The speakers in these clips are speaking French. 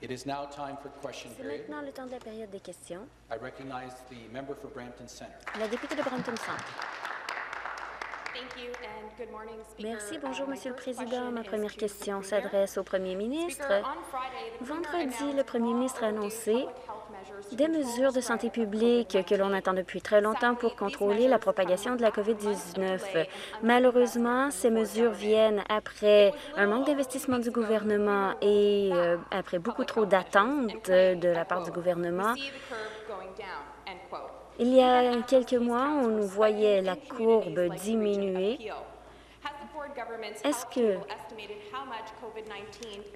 C'est maintenant le temps de la période des questions. I recognize the member for Brampton Centre. La députée de Brampton Centre. Merci. Uh, Bonjour, Monsieur le Président. question Ma première question s'adresse au Premier ministre. Vendredi, le Premier ministre a annoncé des mesures de santé publique que COVID-19. l'on attend depuis très longtemps pour contrôler la propagation de la COVID-19. Malheureusement, ces mesures viennent après un manque d'investissement du gouvernement et euh, après beaucoup trop d'attentes de la part du gouvernement. Il y a quelques mois, on voyait la courbe diminuer. Est-ce que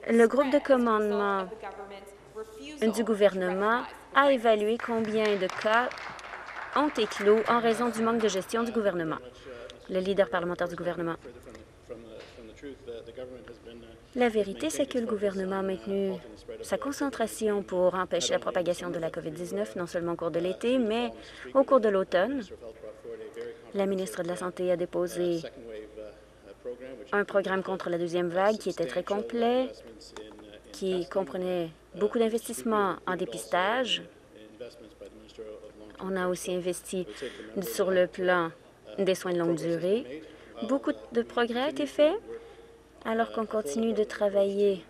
le groupe de commandement du gouvernement a évalué combien de cas ont éclos en raison du manque de gestion du gouvernement? Le leader parlementaire du gouvernement. La vérité, c'est que le gouvernement a maintenu sa concentration pour empêcher la propagation de la COVID-19, non seulement au cours de l'été, mais au cours de l'automne. La ministre de la Santé a déposé un programme contre la deuxième vague qui était très complet, qui comprenait beaucoup d'investissements en dépistage. On a aussi investi sur le plan des soins de longue durée. Beaucoup de progrès a été fait alors qu'on continue de travailler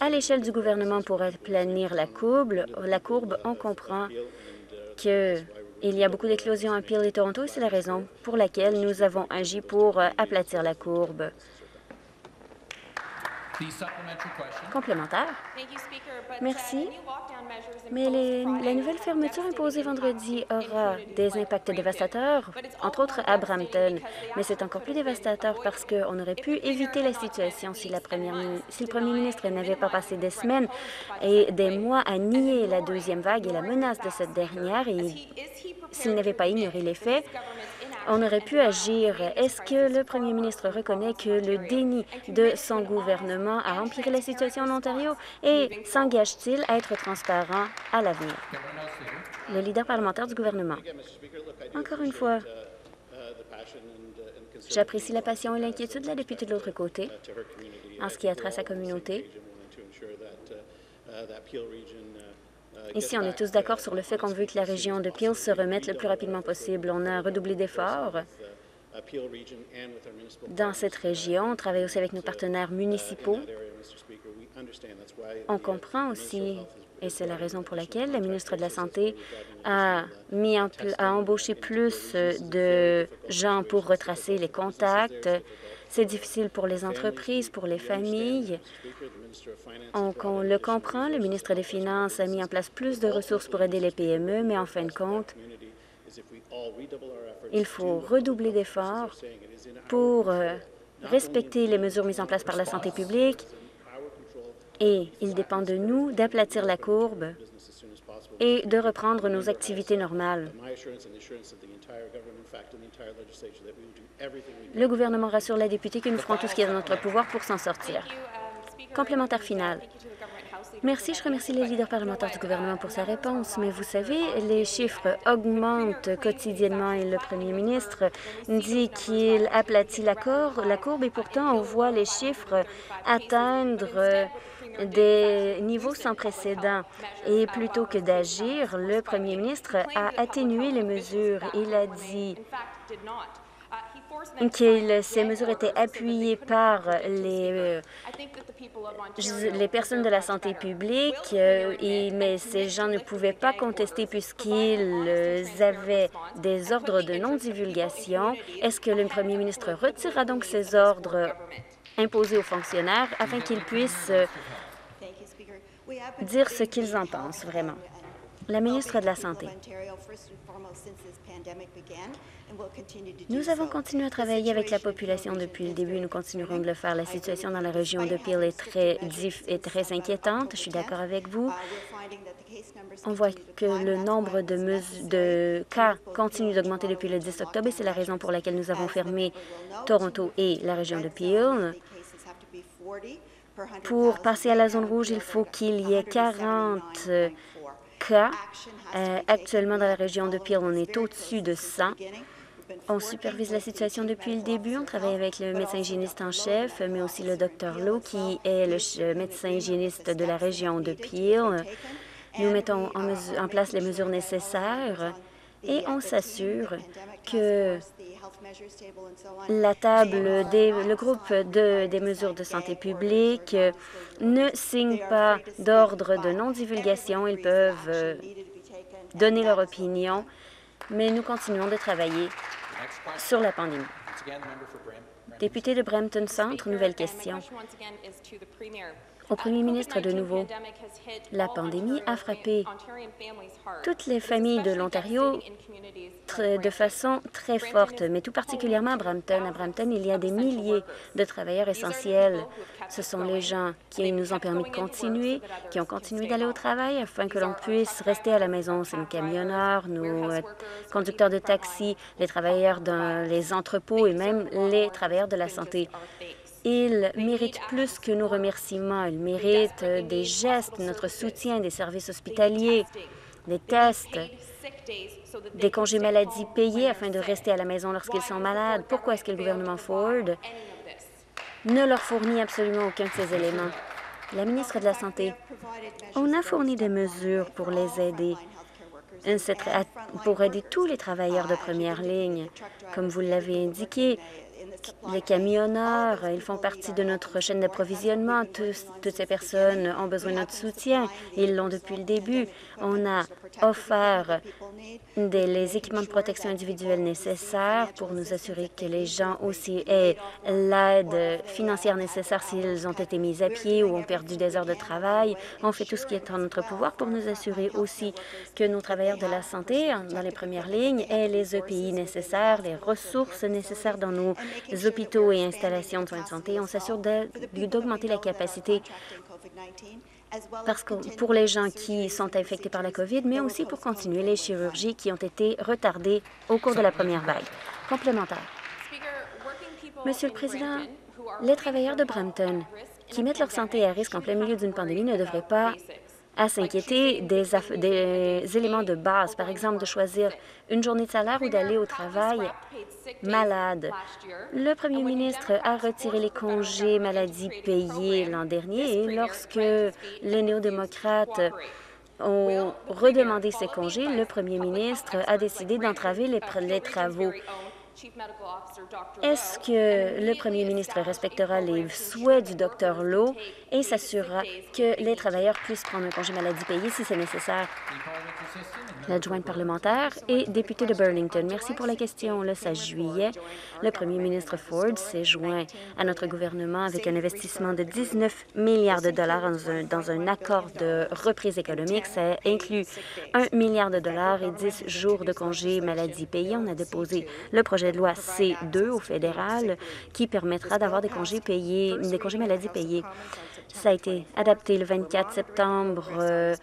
à l'échelle du gouvernement pour aplanir la courbe. On comprend qu'il y a beaucoup d'éclosions à Peel et Toronto et c'est la raison pour laquelle nous avons agi pour aplatir la courbe. Complémentaire. Merci. Mais les- la nouvelle fermeture imposée vendredi aura des impacts dévastateurs, entre autres à Brampton. Mais c'est encore plus dévastateur parce qu'on aurait pu éviter la situation si, la première, mini- si le premier ministre n'avait pas passé des semaines et des mois à nier la deuxième vague et la menace de cette dernière et s'il n'avait pas ignoré les faits, on aurait pu agir. Est-ce que le premier ministre reconnaît que le déni de son gouvernement a empiré la situation en Ontario et s'engage-t-il à être transparent à l'avenir? Le leader parlementaire du gouvernement. Encore une fois, j'apprécie la passion et l'inquiétude de la députée de l'autre côté en ce qui a trait à sa communauté. Ici, on est tous d'accord sur le fait qu'on veut que la région de Peel se remette le plus rapidement possible. On a redoublé d'efforts dans cette région. On travaille aussi avec nos partenaires municipaux. On comprend aussi, et c'est la raison pour laquelle la ministre de la Santé a, mis en a embauché plus de gens pour retracer les contacts. C'est difficile pour les entreprises, pour les familles. On, on le comprend, le ministre des Finances a mis en place plus de ressources pour aider les PME, mais en fin de compte, il faut redoubler d'efforts pour euh, respecter les mesures mises en place par la santé publique et il dépend de nous d'aplatir la courbe et de reprendre nos activités normales. Le gouvernement rassure la députée que nous ferons tout ce qui est dans notre pouvoir pour s'en sortir. Complémentaire final. Merci, je remercie le leader parlementaire du gouvernement pour sa réponse, mais vous savez, les chiffres augmentent quotidiennement et le premier ministre dit qu'il aplatit la, cour- la courbe et pourtant on voit les chiffres atteindre euh, des niveaux sans précédent. Et plutôt que d'agir, le premier ministre a atténué les mesures. Il a dit que ces mesures étaient appuyées par les, les personnes de la santé publique, euh, mais ces gens ne pouvaient pas contester puisqu'ils avaient des ordres de non-divulgation. Est-ce que le premier ministre retirera donc ces ordres imposés aux fonctionnaires afin qu'ils puissent dire ce qu'ils en pensent vraiment? La ministre de la Santé. Nous avons continué à travailler avec la population depuis le début. Nous continuerons de le faire. La situation dans la région de Peel est très, est très inquiétante. Je suis d'accord avec vous. On voit que le nombre de, de cas continue d'augmenter depuis le 10 octobre et c'est la raison pour laquelle nous avons fermé Toronto et la région de Peel. Pour passer à la zone rouge, il faut qu'il y ait 40 cas. Euh, actuellement, dans la région de Peel, on est au-dessus de 100. On supervise la situation depuis le début. On travaille avec le médecin hygiéniste en chef, mais aussi le docteur Lowe, qui est le médecin hygiéniste de la région de Peel. Nous mettons en, place les mesures nécessaires et on s'assure que la table, des, le groupe de, des mesures de santé publique ne signe pas d'ordre de non-divulgation. Ils peuvent euh, donner leur opinion, mais nous continuons de travailler sur la pandémie. Député de Brampton Centre, nouvelle question. Au premier ministre de nouveau, la pandémie a frappé toutes les familles de l'Ontario de façon très forte, mais tout particulièrement à Brampton. À Brampton, il y a des milliers de travailleurs essentiels. Ce sont les gens qui nous ont permis de continuer, qui ont continué d'aller au travail afin que l'on puisse rester à la maison. C'est nos camionneurs, nos euh, conducteurs de taxi, les travailleurs dans les entrepôts et même les travailleurs de la santé. Ils méritent plus que nos remerciements. Ils méritent des gestes, notre soutien, des services hospitaliers, des tests, des congés maladie payés afin de rester à la maison lorsqu'ils sont malades? Pourquoi est-ce que le gouvernement Ford ne leur fournit absolument aucun de ces éléments? La ministre de la Santé, on a fourni des mesures pour les aider, pour aider tous les travailleurs de première ligne. Comme vous l'avez indiqué, les camionneurs, ils font partie de notre chaîne d'approvisionnement. Toutes ces personnes ont besoin de notre soutien. Ils l'ont depuis le début. On a offert les équipements de protection individuelle nécessaires pour nous assurer que les gens aussi aient l'aide financière nécessaire s'ils ont été mis à pied ou ont perdu des heures de travail. On fait tout ce qui est en notre pouvoir pour nous assurer aussi que nos travailleurs de la santé, dans les premières lignes, aient les EPI nécessaires, les ressources nécessaires dans nos hôpitaux et installations de soins de santé. On s'assure d'augmenter la capacité parce que pour les gens qui sont infectés par la COVID, mais aussi pour continuer les chirurgies qui ont été retardées au cours de la première vague. Complémentaire. Monsieur le Président, les travailleurs de Brampton qui mettent leur santé à risque en plein milieu d'une pandémie ne devraient pas à s'inquiéter des, des, éléments de base, par exemple de choisir une journée de salaire ou d'aller au travail malade. Le premier ministre a retiré les congés maladie payés l'an dernier et lorsque les néo-démocrates ont redemandé ces congés, le premier ministre a décidé d'entraver les, les travaux est-ce que le premier ministre respectera les souhaits du Dr Lowe et s'assurera que les travailleurs puissent prendre un congé maladie payé si c'est nécessaire? L'adjointe parlementaire et député de Burlington. Merci pour la question. Le 16 juillet, le premier ministre Ford s'est joint à notre gouvernement avec un investissement de 19 milliards de dollars dans un, dans un accord de reprise économique. Ça inclut 1 milliard de dollars et 10 jours de congé maladie payés. On a déposé le projet loi C2 au fédéral qui permettra d'avoir des congés payés, des congés maladie payés. Ça a été adapté le 24 septembre euh,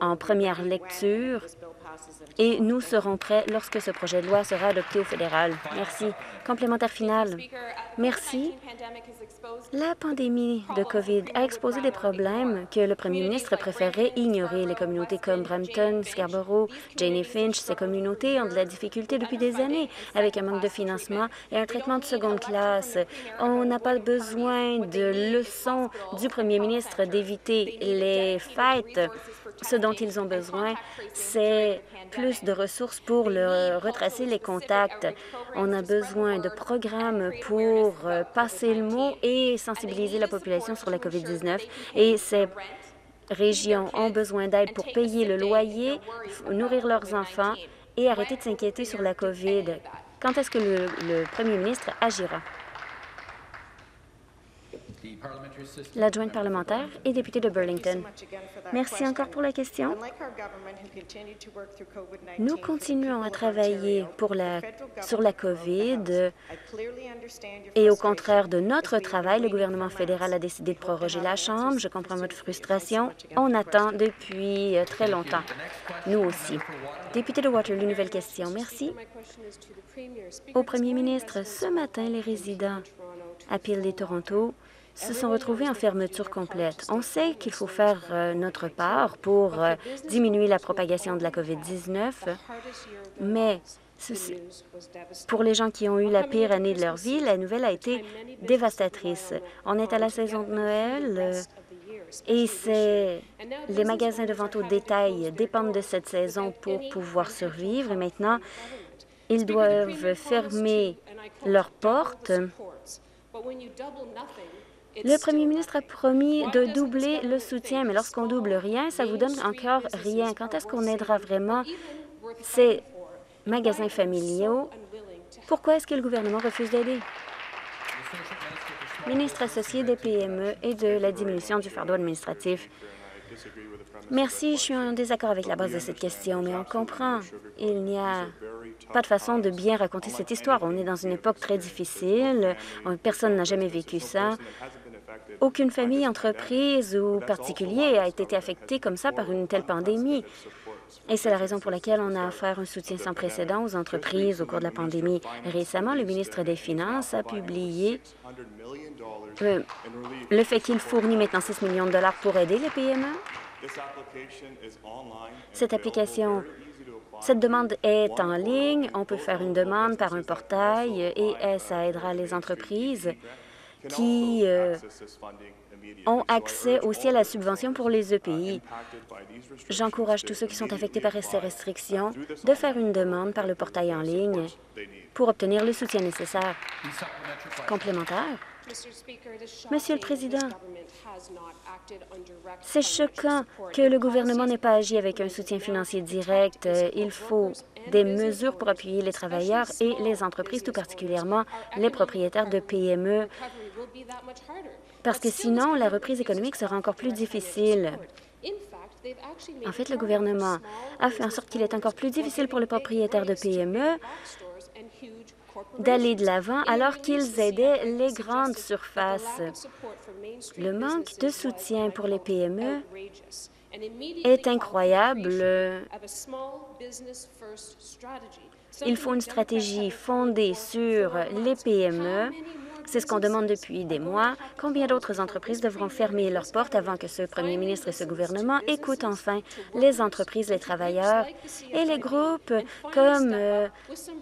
en première lecture et nous serons prêts lorsque ce projet de loi sera adopté au fédéral. Merci. Complémentaire final. Merci. La pandémie de COVID a exposé des problèmes que le premier ministre préférait ignorer. Les communautés comme Brampton, Scarborough, Jane Finch, ces communautés ont de la difficulté depuis des années avec un manque de financement et un traitement de seconde classe. On n'a pas besoin de leçons du premier ministre d'éviter les fêtes ce dont ils ont besoin, c'est plus de ressources pour retracer les contacts. On a besoin de programmes pour euh, passer le mot et sensibiliser la population sur la COVID-19. Et ces régions ont besoin d'aide pour payer le loyer, nourrir leurs enfants et arrêter de s'inquiéter sur la COVID. Quand est-ce que le premier ministre agira? L'adjointe parlementaire et députée de Burlington. Merci encore pour la question. Nous continuons à travailler sur la COVID et au contraire de notre travail, le gouvernement fédéral a décidé de proroger la Chambre. Je comprends votre frustration. On attend depuis euh, très longtemps. Nous aussi. Député de Waterloo, nouvelle question. Merci. Au premier ministre, ce matin, les résidents à Peel et Toronto se sont retrouvés en fermeture complète. On sait qu'il faut faire euh, notre part pour euh, diminuer la propagation de la COVID-19, mais Pour les gens qui ont eu la pire année de leur vie, la nouvelle a été dévastatrice. On est à la saison de Noël euh, et c'est les magasins de vente au détail dépendent de cette saison pour pouvoir survivre et maintenant ils doivent fermer leurs portes. Le premier ministre a promis de doubler le soutien, mais lorsqu'on double rien, ça vous donne encore rien. Quand est-ce qu'on aidera vraiment ces magasins familiaux? Pourquoi est-ce que le gouvernement refuse d'aider? Ministre associé des PME et de la diminution du fardeau administratif. Merci, je suis en désaccord avec la base de cette question, mais on comprend. Il n'y a pas de façon de bien raconter cette histoire. On est dans une époque très difficile. Personne n'a jamais vécu ça. Aucune famille, entreprise ou particulier a été affectée comme ça par une telle pandémie. Et c'est la raison pour laquelle on a offert un soutien sans précédent aux entreprises au cours de la pandémie. Récemment, le ministre des Finances a publié euh, le fait qu'il fournit maintenant 6 millions de dollars pour aider les PME. Cette application, cette demande est en ligne. On peut faire une demande par un portail et ça aidera les entreprises qui euh, ont accès aussi à la subvention pour les EPI. J'encourage tous ceux qui sont affectés par ces restrictions de faire une demande par le portail en ligne pour obtenir le soutien nécessaire. Complémentaire. Monsieur le Président, c'est choquant que le gouvernement n'ait pas agi avec un soutien financier direct. Euh, Il faut des mesures pour appuyer les travailleurs et les entreprises, tout particulièrement les propriétaires de PME, parce que sinon, la reprise économique sera encore plus difficile. En fait, le gouvernement a fait en sorte qu'il est encore plus difficile pour les propriétaires de PME d'aller de l'avant alors qu'ils aidaient les grandes surfaces. Le manque de soutien pour les PME est incroyable. Il faut une stratégie fondée sur les PME. C'est ce qu'on demande depuis des mois. Combien d'autres entreprises devront fermer leurs portes avant que ce premier ministre et ce gouvernement écoutent enfin les entreprises, les travailleurs et les groupes comme euh,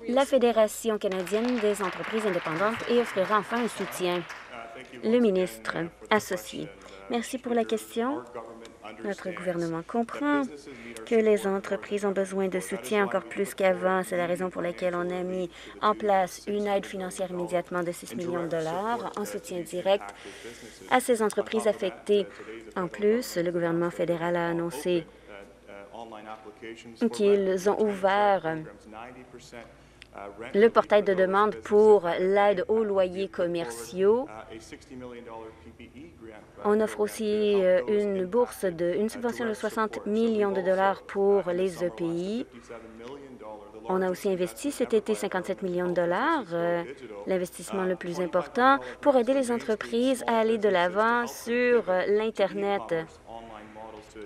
la Fédération canadienne des entreprises indépendantes et offrira enfin un soutien? Le ministre associé. Merci pour la question. Notre gouvernement comprend que les entreprises ont besoin de soutien encore plus qu'avant. C'est la raison pour laquelle on a mis en place une aide financière immédiatement de 6 millions de dollars en soutien direct à ces entreprises affectées. En plus, le gouvernement fédéral a annoncé qu'ils ont ouvert le portail de demande pour l'aide aux loyers commerciaux. On offre aussi euh, une bourse de, une subvention de 60 millions de dollars pour les EPI. On a aussi investi cet été 57 millions de dollars, euh, l'investissement le plus important, pour aider les entreprises à aller de l'avant sur euh, l'Internet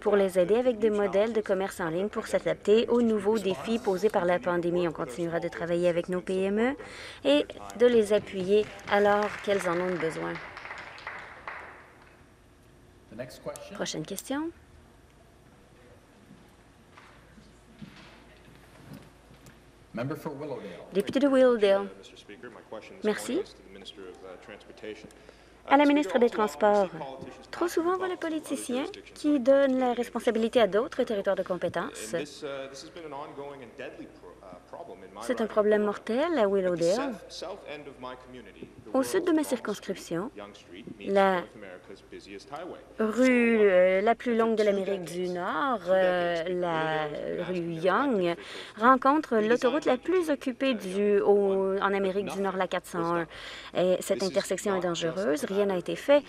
pour les aider avec des modèles de commerce en ligne pour s'adapter aux nouveaux défis posés par la pandémie. On continuera de travailler avec nos PME et de les appuyer alors qu'elles en ont besoin. The next question. Prochaine question. Willowdale. Député de Willdale. Merci. À la ministre des Transports. Trop souvent, on voit les politiciens qui donnent la responsabilité à d'autres territoires de compétences. C'est un problème mortel à Willowdale. Au sud de ma circonscription, la rue euh, la plus longue de l'Amérique du Nord, euh, la rue Young, rencontre l'autoroute la plus occupée du, au- en Amérique du Nord, la 401. Et cette intersection est dangereuse, rien n'a été fait.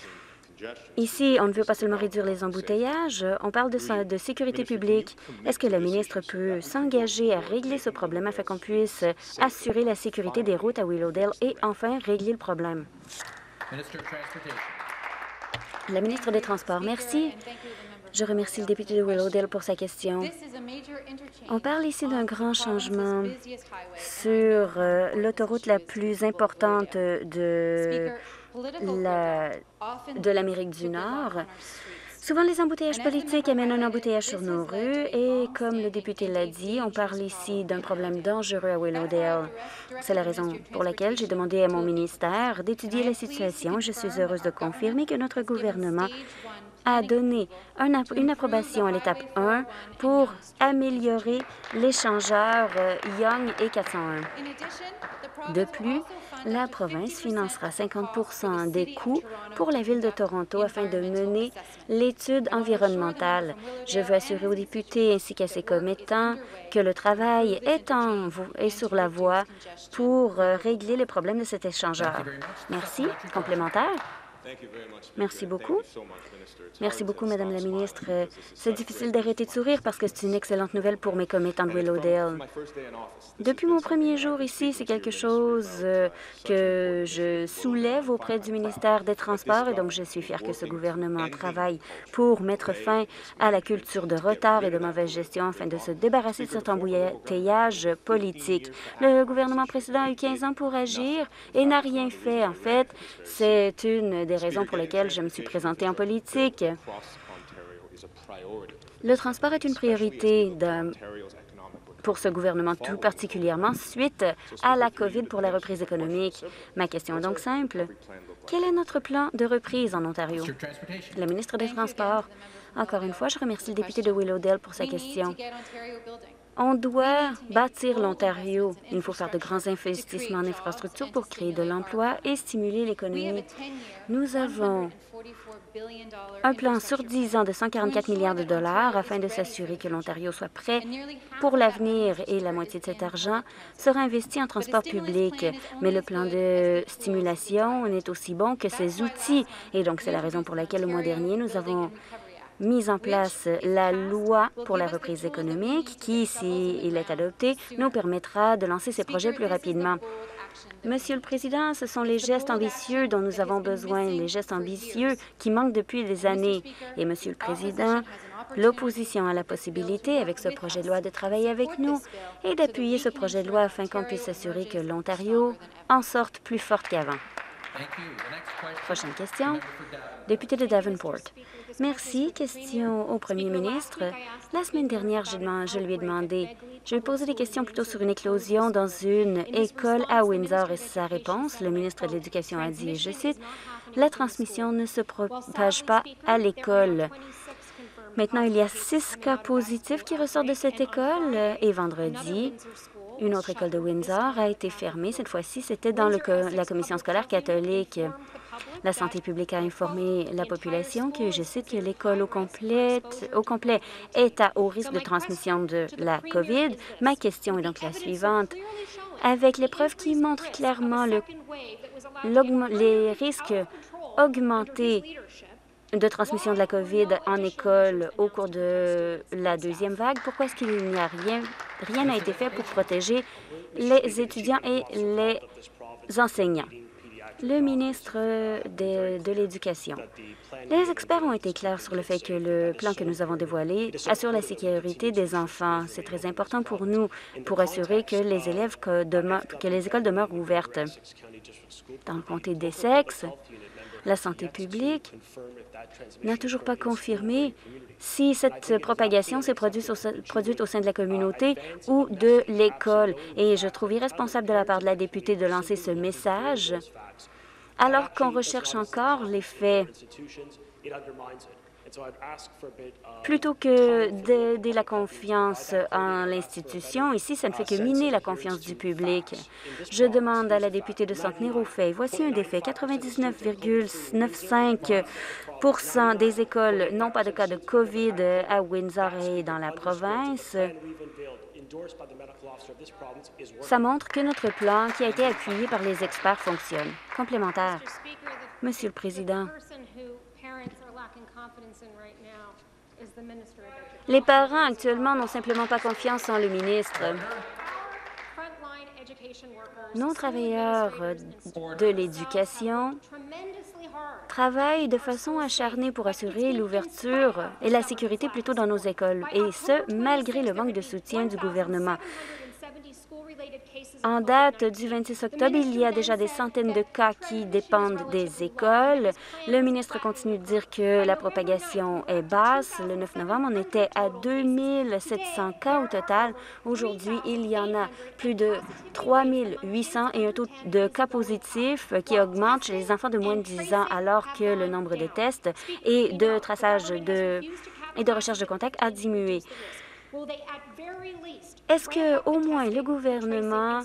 Ici, on ne veut pas seulement réduire les embouteillages, on parle de, sécurité publique. Est-ce que la ministre peut s'engager à régler ce problème afin qu'on puisse assurer la sécurité des routes à Willowdale et enfin régler le problème? La ministre des Transports, merci. Je remercie le député de Willowdale pour sa question. On parle ici d'un grand changement sur euh, l'autoroute la plus importante de la- de l'Amérique du Nord. Souvent, les embouteillages politiques amènent un embouteillage sur nos rues et, comme le député l'a dit, on parle ici d'un problème dangereux à Willowdale. C'est la raison pour laquelle j'ai demandé à mon ministère d'étudier la situation. Je suis heureuse de confirmer que notre gouvernement a donné une approbation à l'étape 1 pour améliorer l'échangeur euh, Young et 401. De plus, la province financera 50% des coûts pour la Ville de Toronto afin de mener l'étude environnementale. Je veux assurer aux députés ainsi qu'à ses commettants que le travail est, en, est sur la voie pour euh, régler les problèmes de cet échangeur. Merci. Complémentaire? Merci beaucoup. Merci beaucoup, Madame la ministre. C'est difficile d'arrêter de sourire parce que c'est une excellente nouvelle pour mes commettants de Willowdale. Depuis mon premier jour ici, c'est quelque chose euh, que je soulève auprès du ministère des Transports et donc je suis fière que ce gouvernement travaille pour mettre fin à la culture de retard et de mauvaise gestion afin de se débarrasser de cet embouteillage politique. Le gouvernement précédent a eu 15 ans pour agir et n'a rien fait. En fait, c'est une des raisons pour lesquelles je me suis présentée en politique. Le transport est une priorité pour ce gouvernement, tout particulièrement suite à la COVID pour la reprise économique. Ma question est donc simple. Quel est notre plan de reprise en Ontario? La ministre des Transports. Encore une fois, je remercie le député de Willowdale pour sa question. On doit bâtir l'Ontario. Il faut faire de grands investissements en infrastructures pour créer de l'emploi et stimuler l'économie. Nous avons un plan sur 10 ans de 144 milliards de dollars afin de s'assurer que l'Ontario soit prêt pour l'avenir et la moitié de cet argent sera investi en transport public. Mais le plan de stimulation n'est aussi bon que ses outils et donc c'est la raison pour laquelle, au mois dernier, nous avons mis en place la loi pour la reprise économique qui, s'il est adopté, nous permettra de lancer ces projets plus rapidement. Monsieur le Président, ce sont les gestes ambitieux dont nous avons besoin, les gestes ambitieux qui manquent depuis des années. Et, Monsieur le Président, l'opposition a la possibilité, avec ce projet de loi, de travailler avec nous et d'appuyer ce projet de loi afin qu'on puisse s'assurer que l'Ontario en sorte plus forte qu'avant. Prochaine question. Député de Davenport. Merci. Question au premier ministre. La semaine dernière, je, lui ai demandé, je lui ai posé des questions plutôt sur une éclosion dans une école à Windsor et sa réponse, le ministre de l'Éducation a dit, je cite, « La transmission ne se propage pas à l'école. » Maintenant, il y a six cas positifs qui ressortent de cette école et vendredi, une autre école de Windsor a été fermée. Cette fois-ci, c'était dans le la commission scolaire catholique. La santé publique a informé la population que, je cite, que l'école au, complet est à haut risque de transmission de la COVID. Ma question est donc la suivante. Avec les preuves qui montrent clairement le, les risques augmentés de transmission de la COVID en école au cours de la deuxième vague. Pourquoi est-ce qu'il n'y a rien, rien n'a été fait pour protéger les étudiants et les enseignants? Le ministre de, l'Éducation. Les experts ont été clairs sur le fait que le plan que nous avons dévoilé assure la sécurité des enfants. C'est très important pour nous pour assurer que les élèves que, que les écoles demeurent ouvertes. Dans le comté des sexes, la santé publique n'a toujours pas confirmé si cette propagation s'est produite au, sein de la communauté ou de l'école. Et je trouve irresponsable de la part de la députée de lancer ce message alors qu'on recherche encore les faits. Plutôt que d'aider la confiance en l'institution, ici, ça ne fait que miner la confiance du public. Je demande à la députée de s'en tenir aux faits. Voici un des faits. 99,95% des écoles n'ont pas de cas de COVID à Windsor et dans la province. Ça montre que notre plan, qui a été appuyé par les experts, fonctionne. Complémentaire. Monsieur le Président, les parents actuellement n'ont simplement pas confiance en le ministre. Nos travailleurs de l'éducation travaillent de façon acharnée pour assurer l'ouverture et la sécurité plutôt dans nos écoles, et ce, malgré le manque de soutien du gouvernement. En date du 26 octobre, il y a déjà des centaines de cas qui dépendent des écoles. Le ministre continue de dire que la propagation est basse. Le 9 novembre, on était à 2700 cas au total. Aujourd'hui, il y en a plus de 3800 et un taux de cas positifs qui augmente chez les enfants de moins de 10 ans alors que le nombre de tests et de traçage de, et de recherche de contact a diminué. Est-ce que, au moins, le gouvernement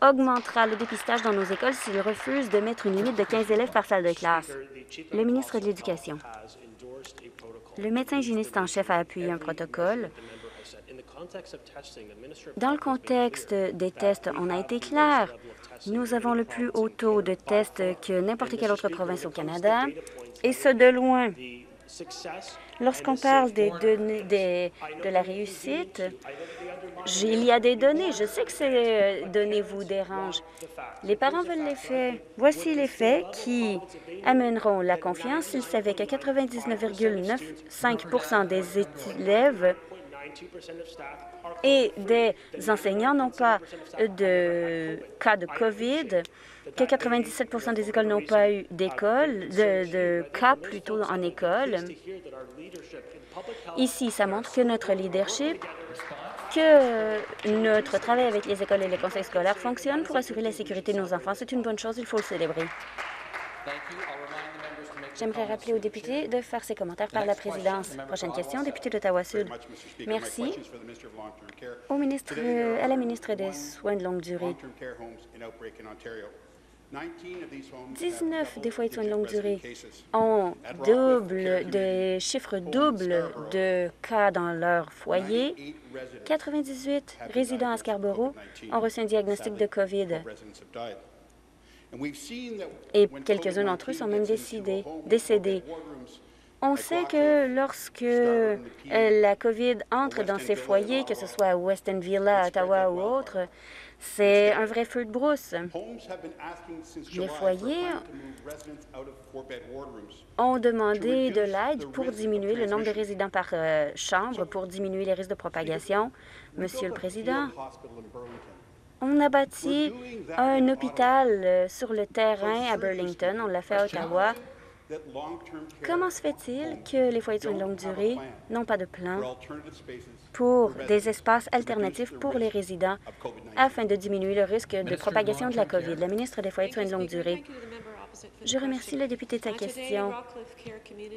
augmentera le dépistage dans nos écoles s'il refuse de mettre une limite de 15 élèves par salle de classe? Le ministre de l'Éducation. Le médecin hygiéniste en chef a appuyé un protocole. Dans le contexte des tests, on a été clair. Nous avons le plus haut taux de tests que n'importe quelle autre province au Canada, et ce de loin. Lorsqu'on parle des données, de la réussite, il y a des données. Je sais que ces données vous dérangent. Les parents veulent les faits. Voici les faits qui amèneront la confiance. Ils savaient que 99,95% des élèves et des enseignants n'ont pas de cas de COVID, que 97% des écoles n'ont pas eu d'école, de, cas plutôt en école. Ici, ça montre que notre leadership, que notre travail avec les écoles et les conseils scolaires fonctionne pour assurer la sécurité de nos enfants. C'est une bonne chose, il faut le célébrer. J'aimerais rappeler aux députés de faire ces commentaires par la présidence. Prochaine question, député d'Ottawa-Sud. Merci. Au ministre, à la ministre des Soins de longue durée. 19 des foyers de soins de longue durée ont double, des chiffres doubles de cas dans leur foyer. 98 résidents à Scarborough ont reçu un diagnostic de COVID. Et quelques-uns d'entre eux sont même décidés, décédés. On sait que lorsque la COVID entre dans ces foyers, que ce soit à Weston Villa, à Ottawa ou autre, c'est un vrai feu de brousse. Les foyers ont demandé de l'aide pour diminuer le nombre de résidents par euh, chambre, pour diminuer les risques de propagation. Monsieur le Président, on a bâti un hôpital euh, sur le terrain à Burlington. On l'a fait à Ottawa. Comment se fait-il que les foyers de soins de longue durée n'ont pas de plan pour des espaces alternatifs pour les résidents afin de diminuer le risque de propagation de la COVID? La ministre des foyers de soins de longue durée. Je remercie le député de sa question.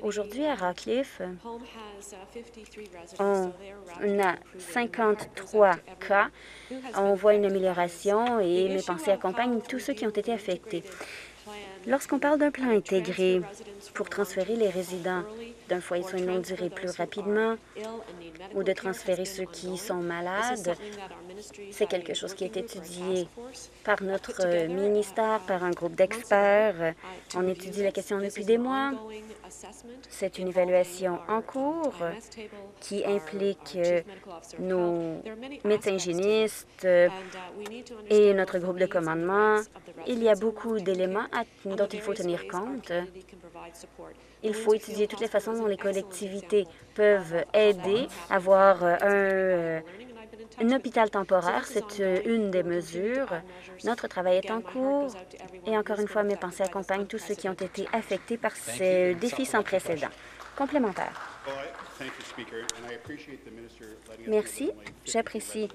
Aujourd'hui, à Rockcliffe, on a 53 cas. On voit une amélioration et mes pensées accompagnent tous ceux qui ont été affectés. Lorsqu'on parle d'un plan intégré pour transférer les résidents d'un foyer de soins de longue durée plus rapidement ou de transférer ceux qui sont malades, c'est quelque chose qui est étudié par notre ministère, par un groupe d'experts. On étudie la question depuis des mois. C'est une évaluation en cours qui implique nos médecins hygiénistes et notre groupe de commandement. Il y a beaucoup d'éléments dont il faut tenir compte. Il faut étudier toutes les façons dont les collectivités peuvent aider à avoir un, un hôpital temporaire. C'est une des mesures. Notre travail est en cours et encore une fois, mes pensées accompagnent tous ceux qui ont été affectés par ces défis sans précédent. Complémentaire. Merci. J'apprécie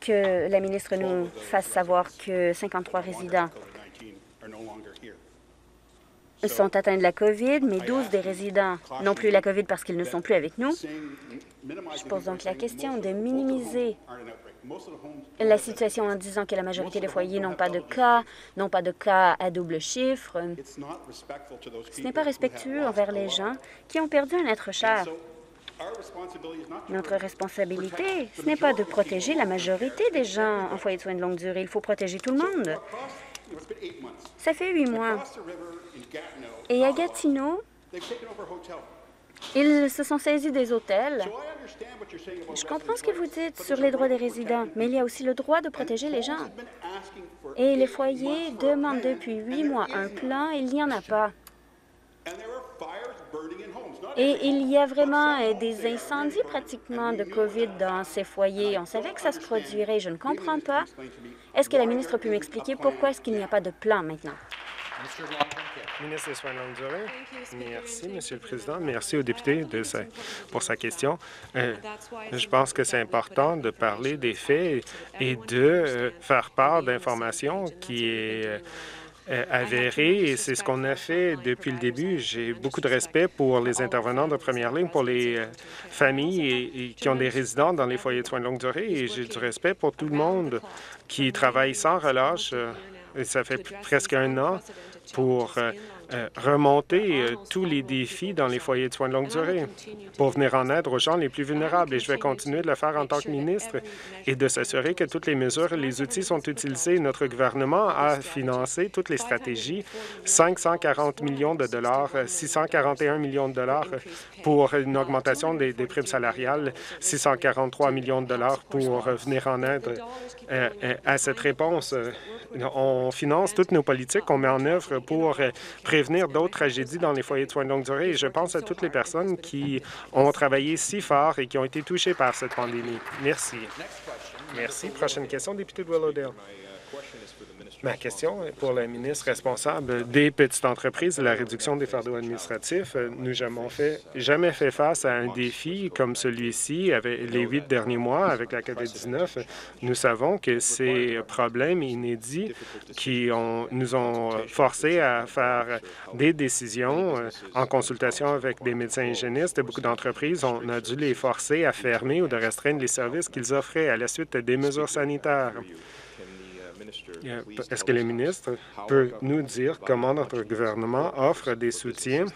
que la ministre nous fasse savoir que 53 résidents sont atteints de la COVID, mais 12 des résidents n'ont plus la COVID parce qu'ils ne sont plus avec nous. Je pose donc la question de minimiser la situation en disant que la majorité des foyers n'ont pas de cas, n'ont pas de cas à double chiffre. Ce n'est pas respectueux envers les gens qui ont perdu un être cher. Notre responsabilité, ce n'est pas de protéger la majorité des gens en foyer de soins de longue durée. Il faut protéger tout le monde. Ça fait huit mois. Et à Gatineau, ils se sont saisis des hôtels. Je comprends ce que vous dites sur les droits des résidents, mais il y a aussi le droit de protéger les gens. Et les foyers demandent depuis huit mois un plan et il n'y en a pas. Et il y a vraiment des incendies pratiquement de COVID dans ces foyers. On savait que ça se produirait. Je ne comprends pas. Est-ce que la ministre peut m'expliquer pourquoi est-ce qu'il n'y a pas de plan maintenant? Minister of Long-Term Care. Ministre des Soins de longue durée. Merci, Monsieur le Président. Merci au député de sa- pour sa question. Euh, je pense que c'est important de parler des faits et de euh, faire part d'informations qui est euh, avérée et c'est ce qu'on a fait depuis le début. J'ai beaucoup de respect pour les intervenants de première ligne, pour les familles et- et qui ont des résidents dans les foyers de soins de longue durée et j'ai du respect pour tout le monde qui travaille sans relâche. Ça fait presque un an pour euh, remonter euh, tous les défis dans les foyers de soins de longue durée pour venir en aide aux gens les plus vulnérables. Et je vais continuer de le faire en tant que ministre et de s'assurer que toutes les mesures et les outils sont utilisés. Notre gouvernement a financé toutes les stratégies, 540 millions de dollars, euh, 641 millions de dollars pour une augmentation des, des primes salariales, 643 millions de dollars pour venir en aide euh, à cette réponse. On finance toutes nos politiques qu'on met en œuvre pour euh, prévenir d'autres tragédies dans les foyers de soins de longue durée. Et je pense à toutes les personnes qui ont travaillé si fort et qui ont été touchées par cette pandémie. Merci. Merci. Prochaine question, député de Willowdale. Ma question est pour la ministre responsable des petites entreprises et la réduction des fardeaux administratifs. Nous n'avons fait, jamais fait face à un défi comme celui-ci avec les huit derniers mois avec la COVID-19. Nous savons que ces problèmes inédits qui ont, nous ont forcés à faire des décisions euh, en consultation avec des médecins hygiénistes. Beaucoup d'entreprises, on a dû les forcer à fermer ou de restreindre les services qu'ils offraient à la suite des mesures sanitaires. Est-ce que le ministre peut nous dire comment notre gouvernement offre des soutiens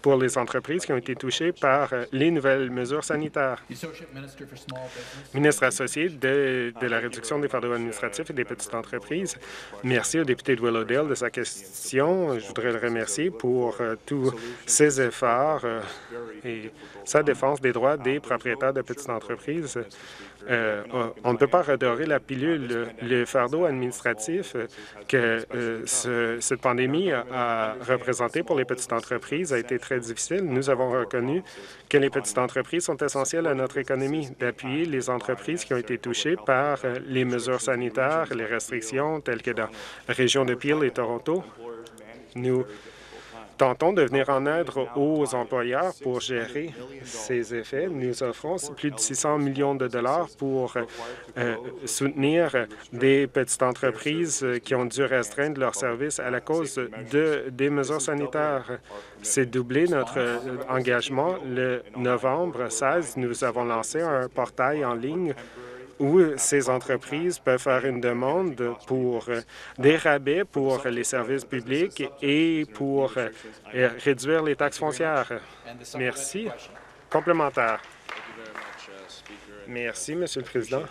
pour les entreprises qui ont été touchées par euh, les nouvelles mesures sanitaires? Ministre associé de, de la réduction des fardeaux administratifs et des petites entreprises. Merci au député de Willowdale de sa question. Je voudrais le remercier pour euh, tous ses efforts euh, et sa défense des droits des propriétaires de petites entreprises. Euh, on ne peut pas redorer la pilule. Le, fardeau administratif que euh, ce- cette pandémie a, a représenté pour les petites entreprises a été très difficile. Nous avons reconnu que les petites entreprises sont essentielles à notre économie, d'appuyer les entreprises qui ont été touchées par euh, les mesures sanitaires, les restrictions telles que dans la région de Peel et Toronto. Nous tentons de venir en aide aux employeurs pour gérer ces effets. Nous offrons plus de 600 millions de dollars pour euh, soutenir des petites entreprises qui ont dû restreindre leurs services à la cause de, des mesures sanitaires. C'est doublé notre euh, engagement. Le novembre 16, nous avons lancé un portail en ligne où ces entreprises peuvent faire une demande pour des rabais pour les services publics et pour euh, réduire les taxes foncières. Merci. Complémentaire. Merci, Monsieur le Président.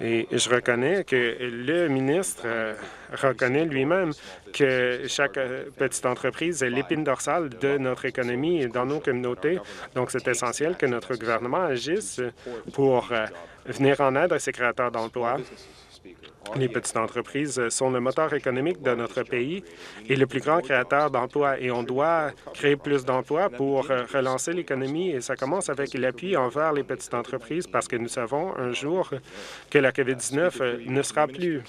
Et je reconnais que le ministre euh, reconnaît lui-même que chaque euh, petite entreprise est l'épine dorsale de notre économie et dans nos communautés. Donc, c'est essentiel que notre gouvernement agisse pour euh, venir en aide à ces créateurs d'emplois. Les petites entreprises sont le moteur économique de notre pays et le plus grand créateur d'emplois. Et on doit créer plus d'emplois pour euh, relancer l'économie. Et ça commence avec l'appui envers les petites entreprises parce que nous savons un jour que la COVID-19 euh, ne sera plus.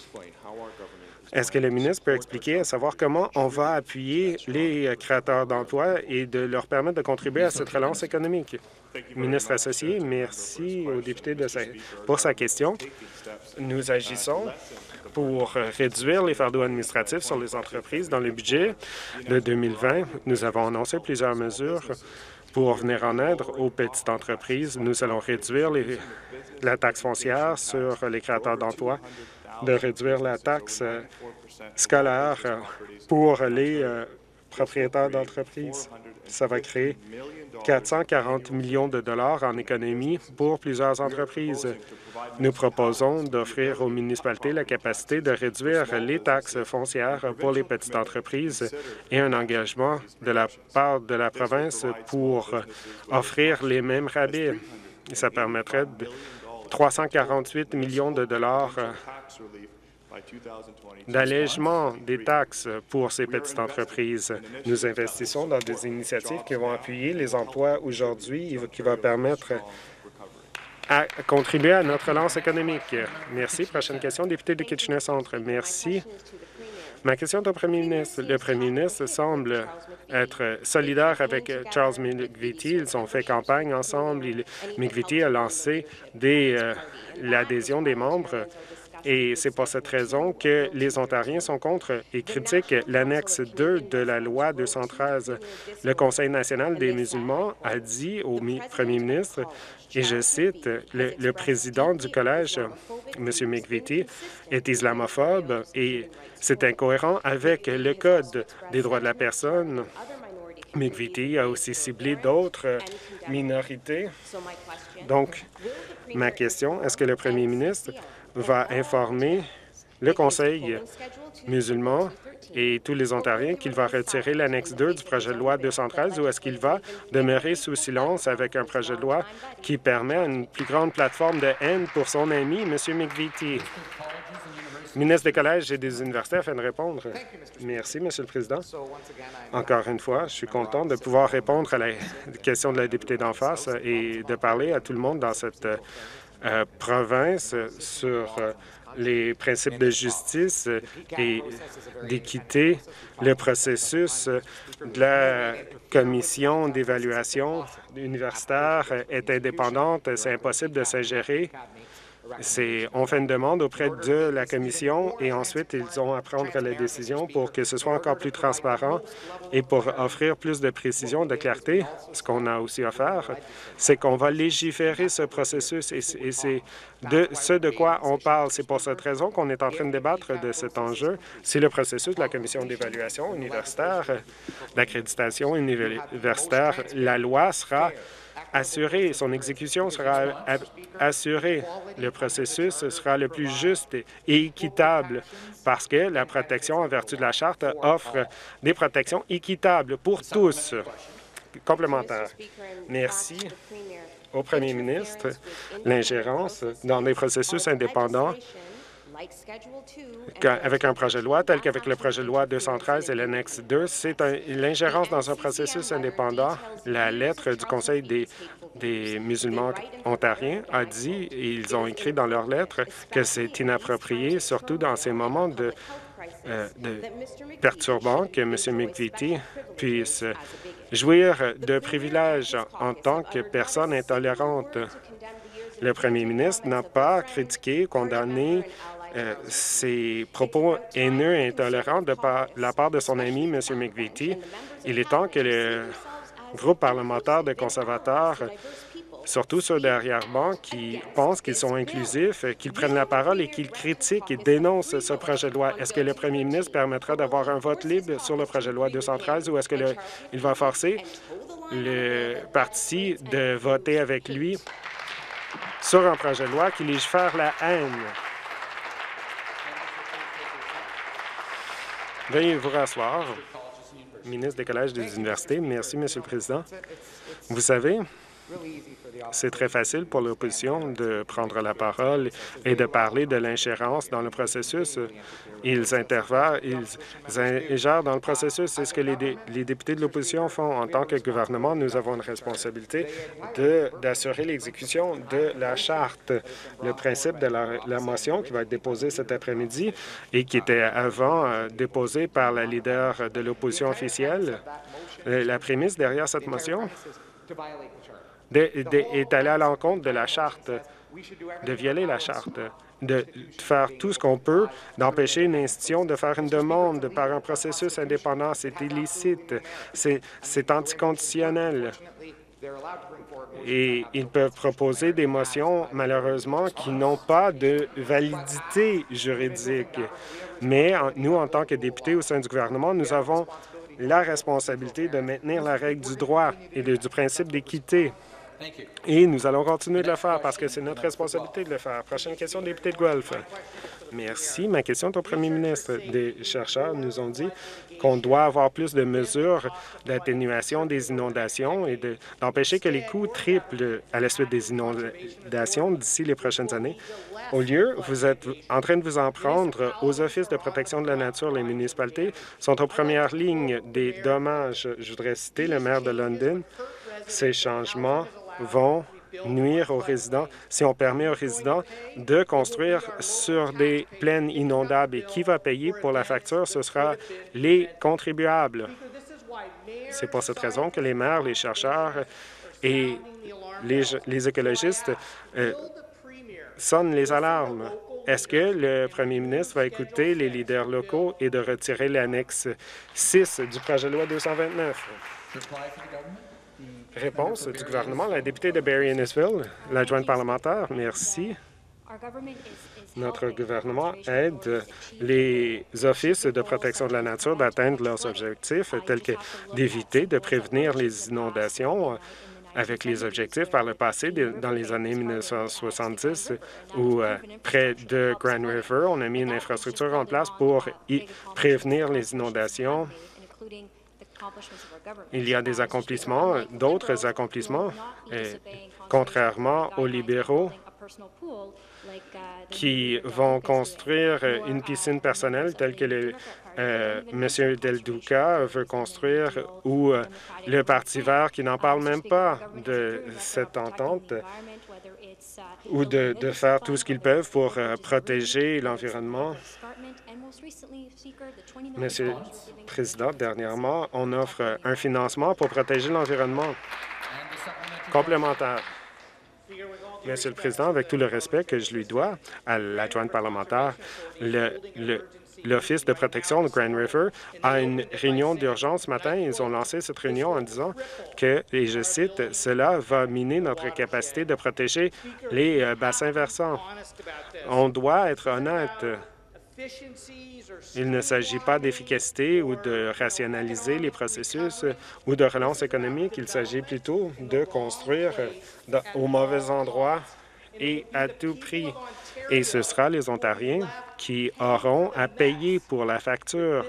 Est-ce que le ministre peut expliquer à savoir comment on va appuyer les euh, créateurs d'emplois et de leur permettre de contribuer à cette relance économique? Ministre associé, merci au député pour sa question. Nous agissons pour euh, réduire les fardeaux administratifs sur les entreprises. Dans le budget de 2020, nous avons annoncé plusieurs mesures pour venir en aide aux petites entreprises. Nous allons réduire la taxe foncière sur les créateurs d'emplois, de réduire la taxe euh, scolaire euh, pour les euh, propriétaires d'entreprises. Ça va créer 440 millions de dollars en économie pour plusieurs entreprises. Nous proposons d'offrir aux municipalités la capacité de réduire les taxes foncières pour les petites entreprises et un engagement de la part de la province pour offrir les mêmes rabais. Ça permettrait de 348 millions de dollars d'allègement des taxes pour ces petites entreprises. Nous investissons dans des initiatives qui vont appuyer les emplois aujourd'hui, qui vont permettre à contribuer à notre relance économique. Merci. Prochaine question, député de Kitchener-Centre. Merci. Ma question est au premier ministre. Le premier ministre semble être solidaire avec Charles McVitie. Ils ont fait campagne ensemble. McVitie a lancé euh, l'adhésion des membres et c'est pour cette raison que les Ontariens sont contre et critiquent l'annexe 2 de la loi 213. Le Conseil national des musulmans a dit au premier ministre, et je cite, le, président du collège, M. McVitie, est islamophobe et c'est incohérent avec le Code des droits de la personne. McVitie a aussi ciblé d'autres minorités. Donc, ma question, est-ce que le premier ministre va informer le Conseil musulman et tous les Ontariens qu'il va retirer l'annexe 2 du projet de loi 213 ou est-ce qu'il va demeurer sous silence avec un projet de loi qui permet une plus grande plateforme de haine pour son ami, M. McVitie? Ministre des collèges et des universités afin de répondre. Merci, Monsieur le Président. Encore une fois, je suis content de pouvoir répondre à la question de la députée d'en face et de parler à tout le monde dans cette euh, province sur euh, les principes de justice et d'équité. Le processus de la commission d'évaluation universitaire est indépendante. C'est impossible de s'ingérer on fait une demande auprès de la Commission et ensuite ils ont à prendre la décision pour que ce soit encore plus transparent et pour offrir plus de précision, de clarté. Ce qu'on a aussi faire, c'est qu'on va légiférer ce processus et c'est de ce de quoi on parle. C'est pour cette raison qu'on est en train de débattre de cet enjeu. C'est le processus de la Commission d'évaluation universitaire, d'accréditation universitaire. La loi sera assurée, son exécution sera assurée. Le processus sera le plus juste et équitable parce que la protection en vertu de la Charte offre des protections équitables pour tous. Complémentaire. Merci au premier ministre. L'ingérence dans des processus indépendants avec un projet de loi tel qu'avec le projet de loi 213 et l'annexe 2, c'est l'ingérence dans un processus indépendant. La lettre du Conseil des, des musulmans ontariens a dit, et ils ont écrit dans leur lettre, que c'est inapproprié, surtout dans ces moments de, euh, de perturbants, que M. McVitie puisse jouir de privilèges en tant que personne intolérante. Le premier ministre n'a pas critiqué, condamné euh, ces propos haineux et intolérants de, la part de son ami, M. McVitie. Il est temps que le groupe parlementaire des conservateurs surtout ceux derrière-banc qui pensent qu'ils sont inclusifs, qu'ils prennent la parole et qu'ils critiquent et dénoncent ce projet de loi. Est-ce que le premier ministre permettra d'avoir un vote libre sur le projet de loi 213 ou est-ce qu'il va forcer le parti de voter avec lui sur un projet de loi qui légifère la haine? Veuillez vous rasseoir. Ministre des Collèges et des Universités. Merci, Monsieur le Président. Vous savez, c'est très facile pour l'opposition de prendre la parole et de parler de l'ingérence dans le processus. Ils interviennent, ils ingèrent dans le processus. C'est ce que les, députés de l'opposition font. En tant que gouvernement, nous avons une responsabilité d'assurer l'exécution de la charte. Le principe de la, motion qui va être déposée cet après-midi et qui était avant euh, déposée par la leader de l'opposition officielle, euh, la prémisse derrière cette motion, est allé à l'encontre de la charte, de violer la charte, de faire tout ce qu'on peut, d'empêcher une institution de faire une demande par un processus indépendant. C'est illicite, c'est anticonditionnel. Et ils peuvent proposer des motions, malheureusement, qui n'ont pas de validité juridique. Mais nous, en tant que députés au sein du gouvernement, nous avons la responsabilité de maintenir la règle du droit et du principe d'équité Et nous allons continuer de le faire parce que c'est notre responsabilité de le faire. Prochaine question, député de Guelph. Merci. Ma question est au premier ministre. Des chercheurs nous ont dit qu'on doit avoir plus de mesures d'atténuation des inondations et d'empêcher que les coûts triplent à la suite des inondations d'ici les prochaines années. Au lieu, vous êtes en train de vous en prendre aux offices de protection de la nature. Les municipalités sont aux premières lignes des dommages. Je voudrais citer le maire de London. Ces changements vont nuire aux résidents si on permet aux résidents de construire sur des plaines inondables. Et qui va payer pour la facture? Ce sera les contribuables. C'est pour cette raison que les maires, les chercheurs et les, écologistes euh, sonnent les alarmes. Est-ce que le premier ministre va écouter les leaders locaux et de retirer l'annexe 6 du projet de loi 229? Réponse du gouvernement, la députée de Barry-Innisville, l'adjointe parlementaire. Merci. Notre gouvernement aide les offices de protection de la nature d'atteindre leurs objectifs, tels que d'éviter, de prévenir les inondations avec les objectifs par le passé, dans les années 1970, où euh, près de Grand River, on a mis une infrastructure en place pour y prévenir les inondations il y a des accomplissements, d'autres accomplissements, contrairement aux libéraux qui vont construire une piscine personnelle telle que euh, M. Del Duca veut construire ou euh, le Parti vert qui n'en parle même pas de cette entente ou de, faire tout ce qu'ils peuvent pour euh, protéger l'environnement. Monsieur le Président, dernièrement, on offre un financement pour protéger l'environnement complémentaire. Monsieur le Président, avec tout le respect que je lui dois à l'adjointe parlementaire, l'Office de protection de Grand River a une réunion d'urgence ce matin. Ils ont lancé cette réunion en disant que, et je cite, « Cela va miner notre capacité de protéger les euh, bassins versants. » On doit être honnête. Il ne s'agit pas d'efficacité ou de rationaliser les processus ou de relance économique. Il s'agit plutôt de construire au mauvais endroit et à tout prix. Et ce sera les Ontariens qui auront à payer pour la facture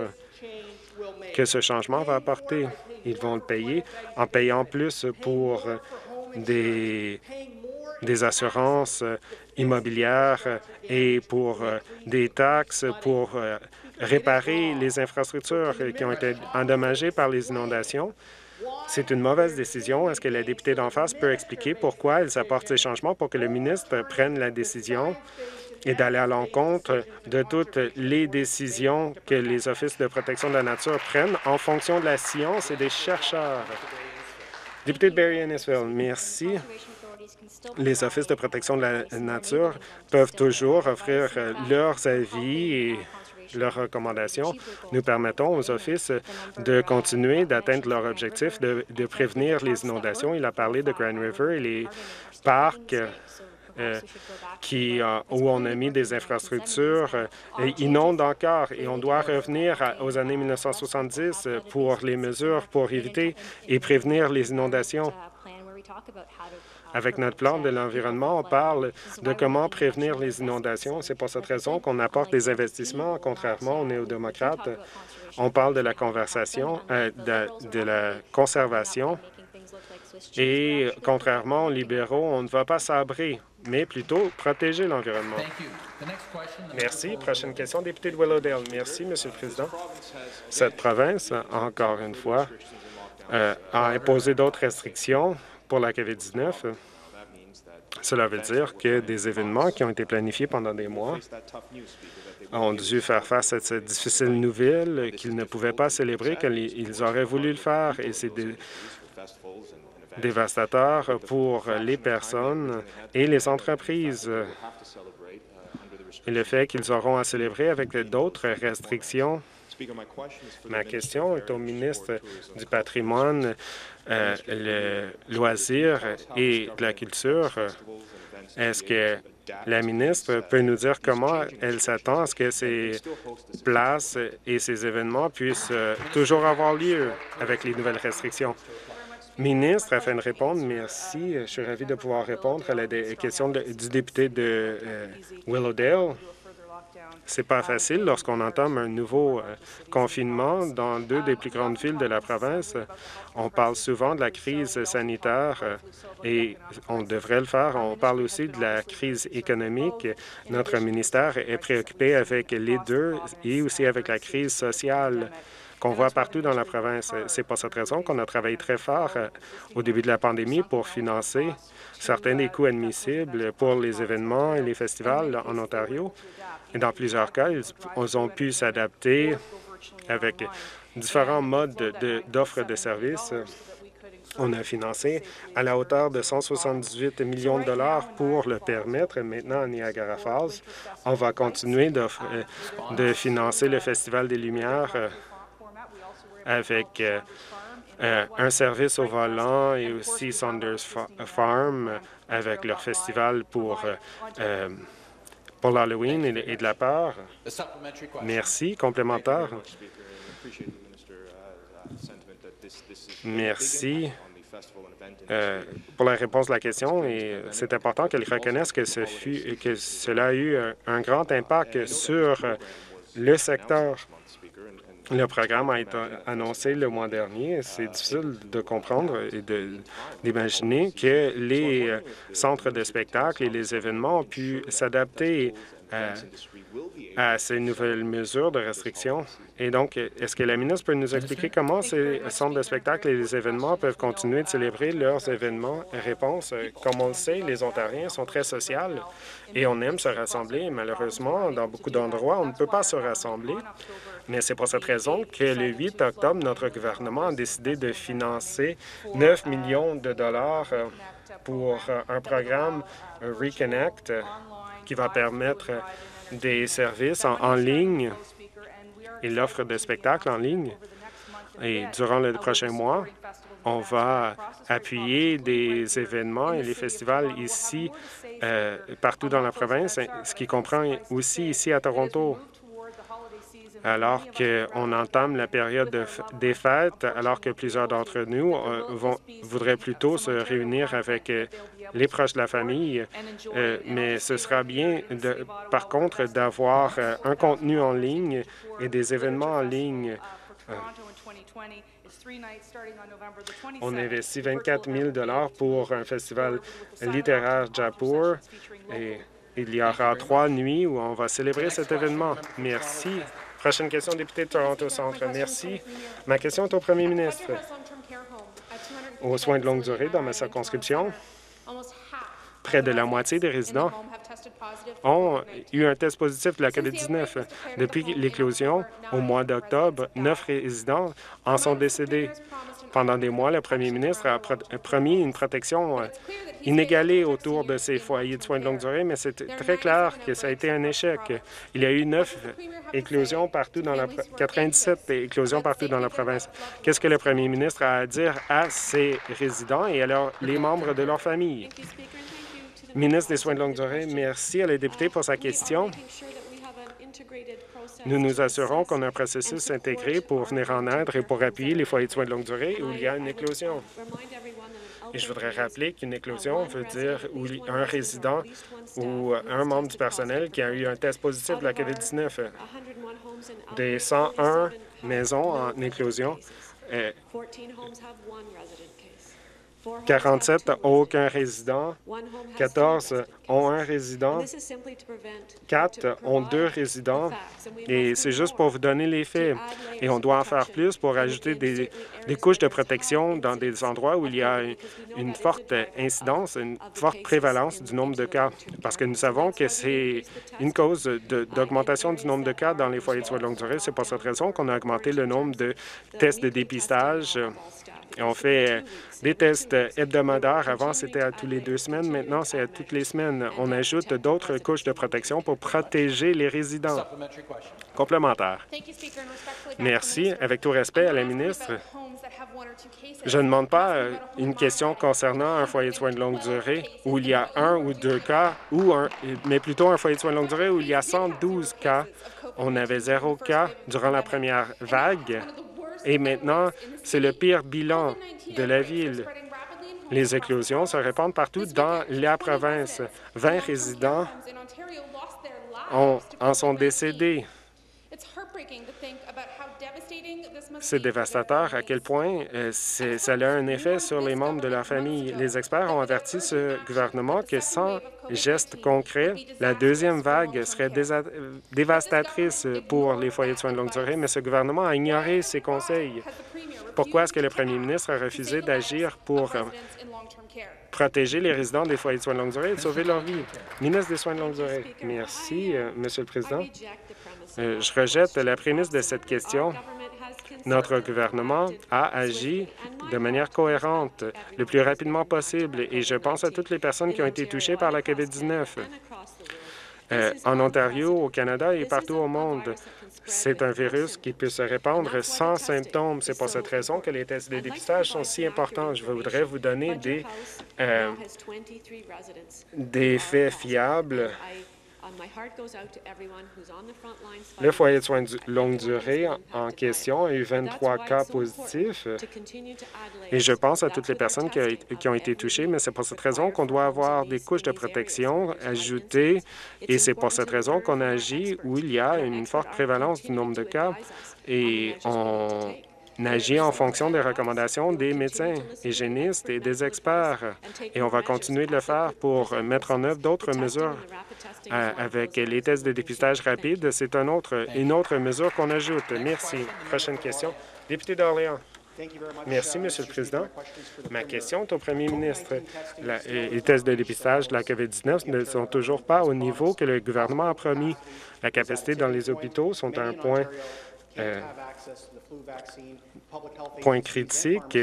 que ce changement va apporter. Ils vont le payer en payant plus pour des, assurances immobilières et pour euh, des taxes pour euh, réparer les infrastructures qui ont été endommagées par les inondations. C'est une mauvaise décision. Est-ce que la députée d'en face peut expliquer pourquoi elle apporte ces changements pour que le ministre prenne la décision et d'aller à l'encontre de toutes les décisions que les offices de protection de la nature prennent en fonction de la science et des chercheurs? Député de Barry-Innisville, merci les offices de protection de la nature peuvent toujours offrir euh, leurs avis et leurs recommandations. Nous permettons aux offices de continuer d'atteindre leur objectif de, prévenir les inondations. Il a parlé de Grand River et les parcs euh, qui, euh, où on a mis des infrastructures et inondent encore. Et on doit revenir aux années 1970 pour les mesures pour éviter et prévenir les inondations. Avec notre plan de l'environnement, on parle de comment prévenir les inondations. C'est pour cette raison qu'on apporte des investissements, contrairement aux néo-démocrates. On parle de la conversation, euh, de, la conservation, et contrairement aux libéraux, on ne va pas sabrer, mais plutôt protéger l'environnement. Merci. Prochaine question, député de Willowdale. Merci, Monsieur le Président. Cette province, encore une fois, euh, a imposé d'autres restrictions pour la COVID-19. Cela veut dire que des événements qui ont été planifiés pendant des mois ont dû faire face à cette difficile nouvelle qu'ils ne pouvaient pas célébrer qu'ils auraient voulu le faire. Et c'est dévastateur pour les personnes et les entreprises. Et le fait qu'ils auront à célébrer avec d'autres restrictions Ma question est au ministre du patrimoine, euh, le loisir et de la culture. Est-ce que la ministre peut nous dire comment elle s'attend à ce que ces places et ces événements puissent euh, toujours avoir lieu avec les nouvelles restrictions? ministre afin de répondre. Merci. Je suis ravi de pouvoir répondre à la question du député de euh, Willowdale. C'est pas facile lorsqu'on entame un nouveau euh, confinement dans deux des plus grandes villes de la province. On parle souvent de la crise sanitaire euh, et on devrait le faire. On parle aussi de la crise économique. Notre ministère est préoccupé avec les deux et aussi avec la crise sociale qu'on voit partout dans la province. C'est pour cette raison qu'on a travaillé très fort euh, au début de la pandémie pour financer certains des coûts admissibles pour les événements et les festivals en Ontario. Et dans plusieurs cas, ils ont pu s'adapter avec différents modes d'offres de, services. On a financé à la hauteur de 178 millions de dollars pour le permettre. Maintenant, à Niagara Falls, on va continuer de, de financer le Festival des Lumières euh, avec euh, euh, un service au volant et aussi Saunders Farm avec leur festival pour, euh, pour l'Halloween et, de la part. Merci. Complémentaire. Merci pour la réponse à la question. Et c'est important qu'elle reconnaisse que, cela a eu un grand impact sur le secteur. Le programme a été annoncé le mois dernier. C'est difficile de comprendre et d'imaginer que les euh, centres de spectacle et les événements ont pu s'adapter euh, à ces nouvelles mesures de restriction. Et donc, est-ce que la ministre peut nous expliquer comment ces centres de spectacle et les événements peuvent continuer de célébrer leurs événements? Réponse, euh, comme on le sait, les Ontariens sont très sociaux et on aime se rassembler. Malheureusement, dans beaucoup d'endroits, on ne peut pas se rassembler. Mais c'est pour cette raison que le 8 octobre, notre gouvernement a décidé de financer 9 millions de dollars euh, pour un programme Reconnect qui va permettre des services en, ligne et l'offre de spectacles en ligne. Et durant le prochain mois, on va appuyer des événements et les festivals ici, euh, partout dans la province, ce qui comprend aussi ici à Toronto alors qu'on entame la période des fêtes, alors que plusieurs d'entre nous euh, vont, voudraient plutôt se réunir avec euh, les proches de la famille, euh, mais ce sera bien, par contre, d'avoir un contenu en ligne et des événements en ligne. On investit 24 000 pour un festival littéraire Jaipur et il y aura trois nuits où on va célébrer cet événement. Merci. Prochaine question, député de Toronto Centre. Merci. Ma question est au premier ministre. Aux soins de longue durée dans ma circonscription, près de la moitié des résidents ont eu un test positif de la COVID-19. Depuis l'éclosion, au mois d'octobre, neuf résidents en sont décédés. Pendant des mois, le premier ministre a promis une protection euh, inégalée autour de ces foyers de soins de longue durée, mais c'est très clair que ça a été un échec. Il y a eu neuf éclosions partout dans la 97 éclosions partout dans la province. Qu'est-ce que le premier ministre a à dire à ses résidents et à les membres de leur famille? Ministre des Soins de longue durée, merci à la députée pour sa question. Nous nous assurons qu'on a un processus intégré pour venir en aide et pour appuyer les foyers de soins de longue durée où il y a une éclosion. Et je voudrais rappeler qu'une éclosion veut dire un résident ou un membre du personnel qui a eu un test positif de la COVID-19. Des 101 maisons en éclosion, 47 n'ont aucun résident, 14 ont un résident, 4 ont deux résidents, et c'est juste pour vous donner les faits. Et on doit en faire plus pour ajouter des, couches de protection dans des endroits où il y a une forte incidence, une forte prévalence du nombre de cas, parce que nous savons que c'est une cause d'augmentation du nombre de cas dans les foyers de soins de longue durée. C'est pour cette raison qu'on a augmenté le nombre de tests de dépistage on fait euh, des tests hebdomadaires. Avant, c'était à tous les deux semaines. Maintenant, c'est à toutes les semaines. On ajoute d'autres couches de protection pour protéger les résidents. Complémentaire. Merci. Avec tout respect à la ministre, je ne demande pas euh, une question concernant un foyer de soins de longue durée où il y a un ou deux cas, ou mais plutôt un foyer de soins de longue durée où il y a 112 cas. On avait zéro cas durant la première vague Et maintenant, c'est le pire bilan de la ville. Les éclosions se répandent partout dans la province. 20 résidents en sont décédés. C'est dévastateur à quel point euh, ça a un effet sur les membres de leur famille. Les experts ont averti ce gouvernement que sans gestes concrets, la deuxième vague serait dévastatrice pour les foyers de soins de longue durée, mais ce gouvernement a ignoré ces conseils. Pourquoi est-ce que le premier ministre a refusé d'agir pour euh, protéger les résidents des foyers de soins de longue durée et sauver leur vie? Ministre des Soins de longue durée. Merci, euh, Monsieur le Président. je rejette la prémisse de cette question. Notre gouvernement a agi de manière cohérente le plus rapidement possible et je pense à toutes les personnes qui ont été touchées par la COVID-19 euh, en Ontario, au Canada et partout au monde. C'est un virus qui peut se répandre sans symptômes. C'est pour cette raison que les tests de dépistage sont si importants. Je voudrais vous donner des, euh, des faits fiables le foyer de soins de longue durée en question a eu 23 cas positifs. et je pense à toutes les personnes qui, ont été touchées, mais c'est pour cette raison qu'on doit avoir des couches de protection ajoutées et c'est pour cette raison qu'on agit où il y a une forte prévalence du nombre de cas et on agit en fonction des recommandations des médecins, hygiénistes et des experts. Et on va continuer de le faire pour mettre en œuvre d'autres mesures euh, avec les tests de dépistage rapide. C'est une autre mesure qu'on ajoute. Merci. Prochaine question. Député d'Orléans. Merci, Monsieur le Président. Ma question est au premier ministre. les tests de dépistage de la COVID-19 ne sont toujours pas au niveau que le gouvernement a promis. La capacité dans les hôpitaux sont un point euh, point critique.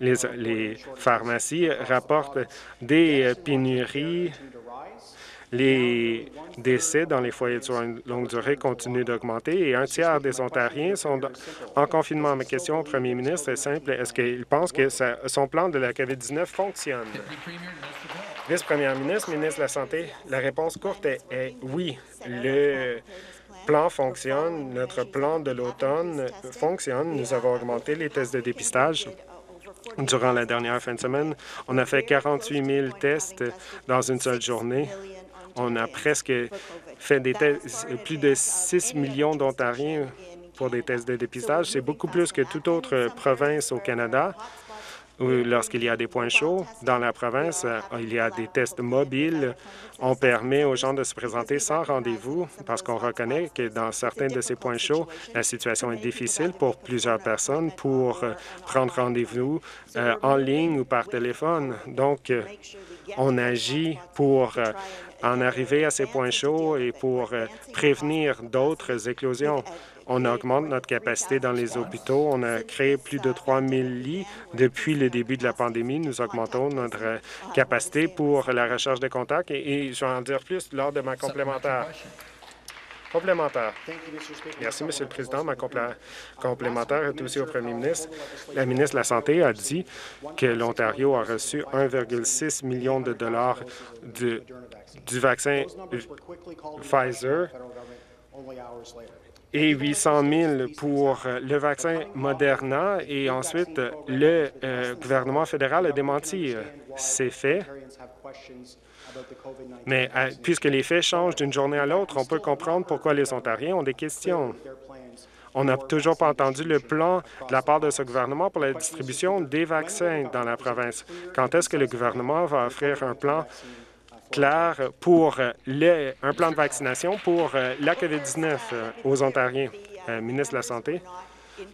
Les, les pharmacies rapportent des pénuries les décès dans les foyers de soins de longue durée continuent d'augmenter et un tiers des Ontariens sont en confinement. Ma question au premier ministre est simple. Est-ce qu'il pense que son plan de la COVID-19 fonctionne? Vice-première ministre, ministre de la Santé, la réponse courte est, oui. Le plan fonctionne. Notre plan de l'automne fonctionne. Nous avons augmenté les tests de dépistage. Durant la dernière fin de semaine, on a fait 48 000 tests dans une seule journée. On a presque fait des tests, plus de 6 millions d'Ontariens pour des tests de dépistage. C'est beaucoup plus que toute autre province au Canada. Lorsqu'il y a des points chauds dans la province, euh, il y a des tests mobiles. On permet aux gens de se présenter sans rendez-vous parce qu'on reconnaît que dans certains de ces points chauds, la situation est difficile pour plusieurs personnes pour euh, prendre rendez-vous euh, en ligne ou par téléphone. Donc, on agit pour en arriver à ces points chauds et pour prévenir d'autres éclosions. On augmente notre capacité dans les hôpitaux. On a créé plus de 3 000 lits depuis le début de la pandémie. Nous augmentons notre capacité pour la recherche de contacts et, je vais en dire plus lors de ma complémentaire. Complémentaire. Merci, Monsieur le Président. Ma complémentaire est aussi au Premier ministre. La ministre de la Santé a dit que l'Ontario a reçu 1,6 million de dollars du vaccin Pfizer et 800 000 pour le vaccin Moderna. Et ensuite, le euh, gouvernement fédéral a démenti euh, ces faits. Mais euh, puisque les faits changent d'une journée à l'autre, on peut comprendre pourquoi les Ontariens ont des questions. On n'a toujours pas entendu le plan de la part de ce gouvernement pour la distribution des vaccins dans la province. Quand est-ce que le gouvernement va offrir un plan clair pour un plan de vaccination pour euh, la COVID-19 euh, aux Ontariens. Euh, ministre de la Santé,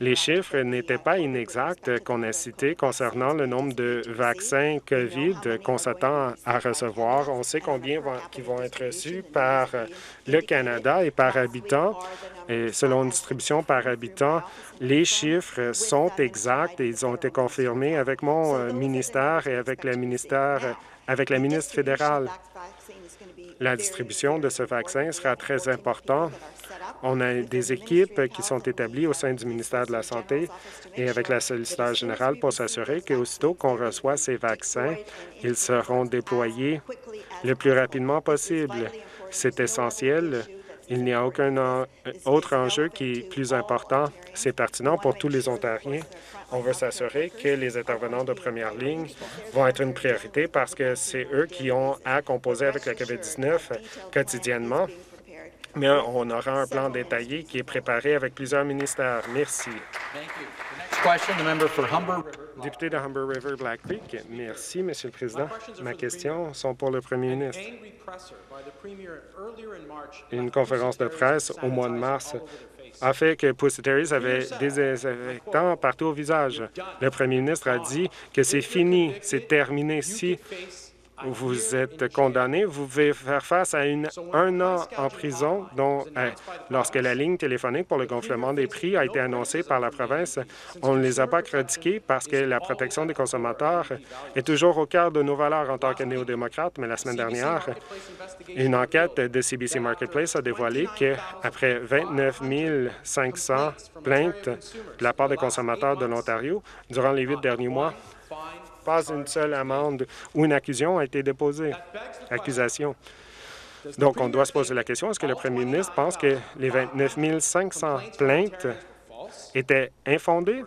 les chiffres n'étaient pas inexacts qu'on a cités concernant le nombre de vaccins COVID qu'on s'attend à recevoir. On sait combien qui vont être reçus par le Canada et par habitant. Et selon une distribution par habitant, les chiffres sont exacts et ils ont été confirmés avec mon ministère et avec le ministère avec la ministre fédérale. La distribution de ce vaccin sera très importante. On a des équipes qui sont établies au sein du ministère de la Santé et avec la solliciteur générale pour s'assurer qu'aussitôt qu'on reçoit ces vaccins, ils seront déployés le plus rapidement possible. C'est essentiel Il n'y a aucun en- autre enjeu qui est plus important. C'est pertinent pour tous les Ontariens. On veut s'assurer que les intervenants de première ligne vont être une priorité parce que c'est eux qui ont à composer avec la COVID-19 quotidiennement. Mais on aura un plan détaillé qui est préparé avec plusieurs ministères. Merci. Thank you. The next question, the member for Humber River. Député de Humber River, Black Creek. Merci, Monsieur le Président. Ma question sont pour le Premier ministre. Une conférence de presse au mois de mars a fait que Pussy Terry's avait des désinfectants partout au visage. Le premier ministre a dit que c'est fini, c'est terminé. Si vous êtes condamné, vous devez faire face à une, un an en prison, dont euh, lorsque la ligne téléphonique pour le gonflement des prix a été annoncée par la province, on ne les a pas critiqués parce que la protection des consommateurs est toujours au cœur de nos valeurs en tant que néo-démocrates, mais la semaine dernière, une enquête de CBC Marketplace a dévoilé qu'après 29 500 plaintes de la part des consommateurs de l'Ontario durant les huit derniers mois, pas une seule amende ou une accusation a été déposée. Accusation. Donc, on doit se poser la question, est-ce que le premier ministre pense que les 29 500 plaintes étaient infondées?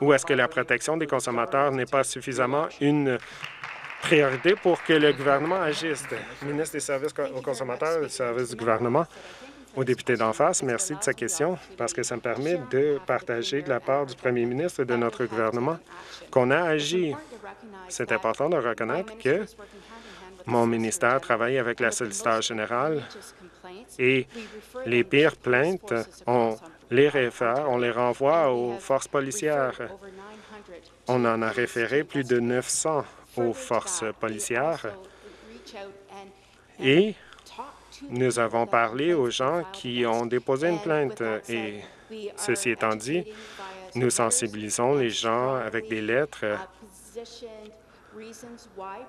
Ou est-ce que la protection des consommateurs n'est pas suffisamment une priorité pour que le gouvernement agisse? Ministre des Services aux consommateurs et des services du gouvernement. Au député d'en face, merci de sa question parce que ça me permet de partager de la part du premier ministre et de notre gouvernement qu'on a agi. C'est important de reconnaître que mon ministère travaille avec la solliciteur générale et les pires plaintes, on les réfère, on les renvoie aux forces policières. On en a référé plus de 900 aux forces policières et nous avons parlé aux gens qui ont déposé une plainte et ceci étant dit, nous sensibilisons les gens avec des lettres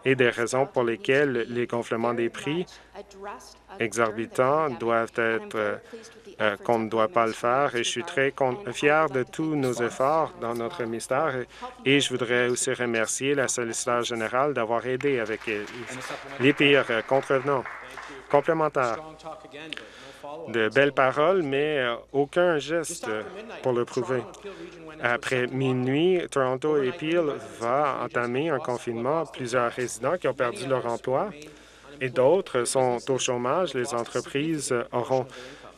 et des raisons pour lesquelles les gonflements des prix exorbitants doivent être euh, qu'on ne doit pas le faire. Et je suis très fier de tous nos efforts dans notre ministère. Et je voudrais aussi remercier la solliciteur générale d'avoir aidé avec les pires contrevenants complémentaires. De belles paroles, mais euh, aucun geste pour le prouver. Après minuit, Toronto et Peel va entamer un confinement. Plusieurs résidents qui ont perdu leur emploi et d'autres sont au chômage. Les entreprises auront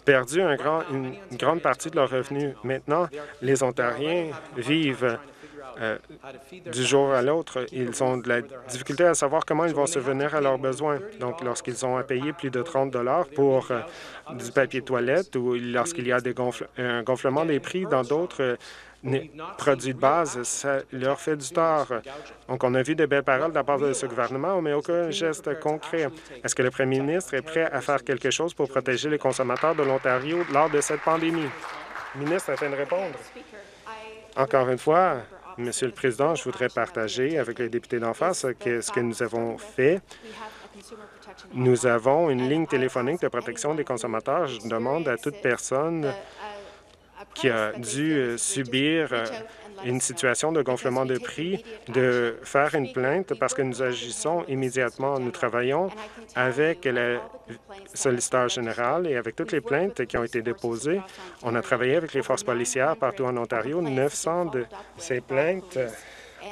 perdu une, grande partie de leurs revenus. Maintenant, les Ontariens vivent euh, du jour à l'autre. Ils ont de la difficulté à savoir comment ils vont se venir à leurs besoins. Donc, lorsqu'ils ont à payer plus de 30 pour euh, du papier toilette ou lorsqu'il y a un gonflement des prix dans d'autres euh, produits de base, ça leur fait du tort. Donc, on a vu de belles paroles de la part de ce gouvernement, mais aucun geste concret. Est-ce que le premier ministre est prêt à faire quelque chose pour protéger les consommateurs de l'Ontario lors de cette pandémie? Le ministre afin de répondre. Encore une fois, Monsieur le Président, je voudrais partager avec les députés d'en face ce que nous avons fait. Nous avons une ligne téléphonique de protection des consommateurs. Je demande à toute personne qui a dû subir une situation de gonflement de prix de faire une plainte parce que nous agissons immédiatement. Nous travaillons avec le solliciteur général et avec toutes les plaintes qui ont été déposées. On a travaillé avec les forces policières partout en Ontario. 900 de ces plaintes,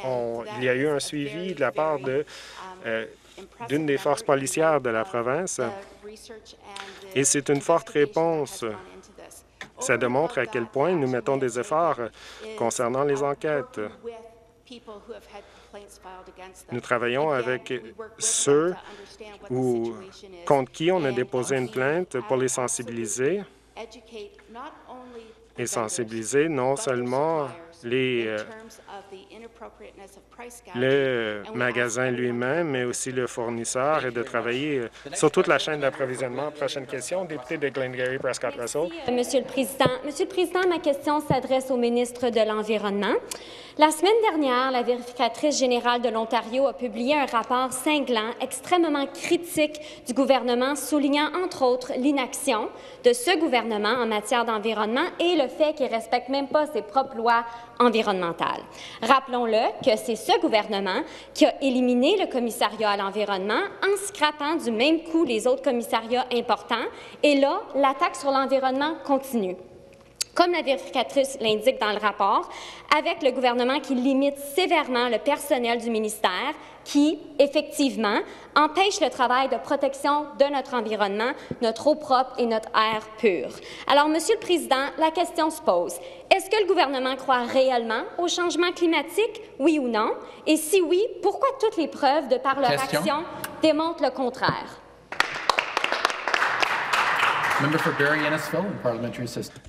ont, il y a eu un suivi de la part euh, d'une des forces policières de la province et c'est une forte réponse ça démontre à quel point nous mettons des efforts concernant les enquêtes. Nous travaillons avec ceux contre qui on a déposé une plainte pour les sensibiliser et sensibiliser non seulement les, euh, le magasin lui-même, mais aussi le fournisseur et de travailler euh, sur toute la chaîne d'approvisionnement. Prochaine question, député de Glengarry, Prescott Russell. Monsieur le Président. Monsieur le Président, ma question s'adresse au ministre de l'Environnement. La semaine dernière, la vérificatrice générale de l'Ontario a publié un rapport cinglant, extrêmement critique du gouvernement, soulignant entre autres l'inaction de ce gouvernement en matière d'environnement et le fait qu'il ne respecte même pas ses propres lois environnementales. Rappelons-le que c'est ce gouvernement qui a éliminé le commissariat à l'environnement en scrapant du même coup les autres commissariats importants. Et là, l'attaque sur l'environnement continue comme la vérificatrice l'indique dans le rapport, avec le gouvernement qui limite sévèrement le personnel du ministère qui, effectivement, empêche le travail de protection de notre environnement, notre eau propre et notre air pur. Alors, Monsieur le Président, la question se pose. Est-ce que le gouvernement croit réellement au changement climatique, oui ou non? Et si oui, pourquoi toutes les preuves de par leur action démontrent le contraire?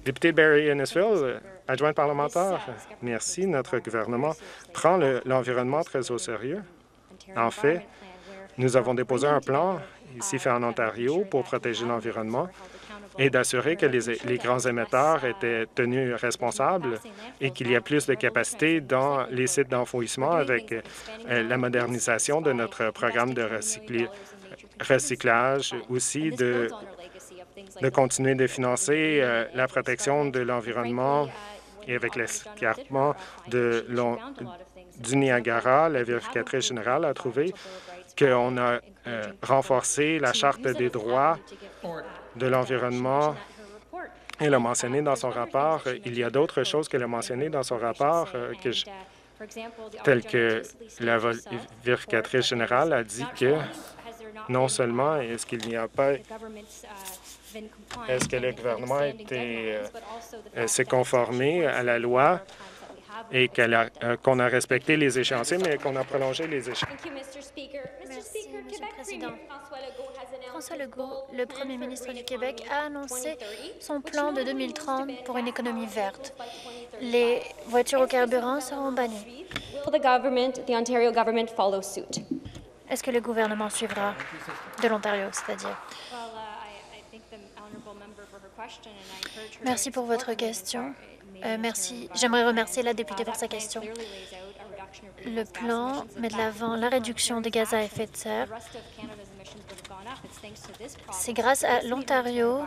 Député Barry Innisfil, adjointe parlementaire, merci. Notre gouvernement prend l'environnement très au sérieux. En fait, nous avons déposé un plan ici fait en Ontario pour protéger l'environnement et d'assurer que les, les, grands émetteurs étaient tenus responsables et qu'il y a plus de capacité dans les sites d'enfouissement avec euh, la modernisation de notre programme de recyclage, aussi de de continuer de financer euh, la protection de l'environnement et avec l'escarpement du Niagara, la vérificatrice générale a trouvé qu'on a euh, renforcé la Charte des droits de l'environnement. Elle a mentionné dans son rapport, il y a d'autres choses qu'elle a mentionnées dans son rapport, euh, que telles que la vérificatrice générale a dit que non seulement est-ce qu'il n'y a pas est-ce que le gouvernement euh, euh, s'est conformé à la loi et euh, qu'on a, respecté les échéanciers, mais qu'on a prolongé les échéanciers? Merci, Monsieur le Président. François Legault, le Premier ministre du Québec, a annoncé son plan de 2030 pour une économie verte. Les voitures au carburant seront bannies. Est-ce que le gouvernement suivra de l'Ontario, c'est-à-dire? Merci pour votre question. Euh, merci. J'aimerais remercier la députée pour sa question. Le plan met de l'avant la réduction des gaz à effet de serre. C'est grâce à l'Ontario,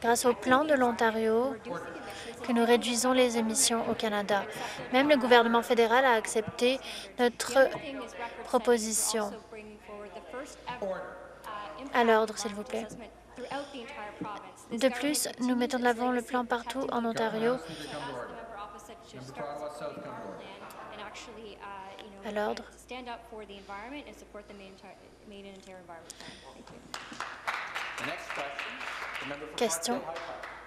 grâce au plan de l'Ontario, que nous réduisons les émissions au Canada. Même le gouvernement fédéral a accepté notre proposition. À l'ordre, s'il vous plaît. De plus, nous mettons de l'avant le plan partout en Ontario. À l'ordre. Question.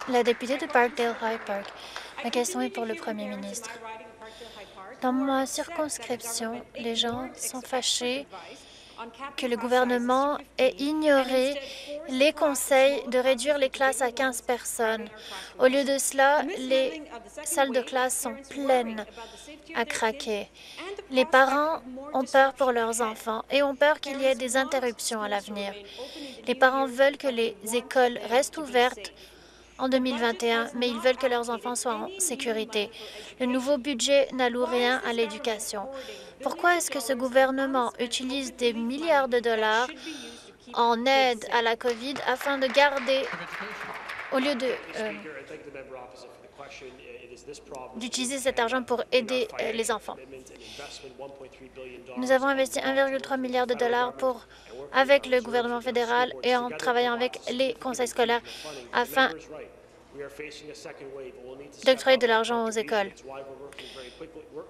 La députée de Parkdale High Park. Ma question est pour le Premier ministre. Dans ma circonscription, les gens sont fâchés que le gouvernement ait ignoré les conseils de réduire les classes à 15 personnes. Au lieu de cela, les salles de classe sont pleines à craquer. Les parents ont peur pour leurs enfants et ont peur qu'il y ait des interruptions à l'avenir. Les parents veulent que les écoles restent ouvertes en 2021, mais ils veulent que leurs enfants soient en sécurité. Le nouveau budget n'alloue rien à l'éducation. Pourquoi est-ce que ce gouvernement utilise des milliards de dollars en aide à la COVID afin de garder, au lieu de euh, d'utiliser cet argent pour aider euh, les enfants? Nous avons investi 1,3 milliard de dollars pour, avec le gouvernement fédéral et en travaillant avec les conseils scolaires afin d'octroyer de l'argent aux écoles.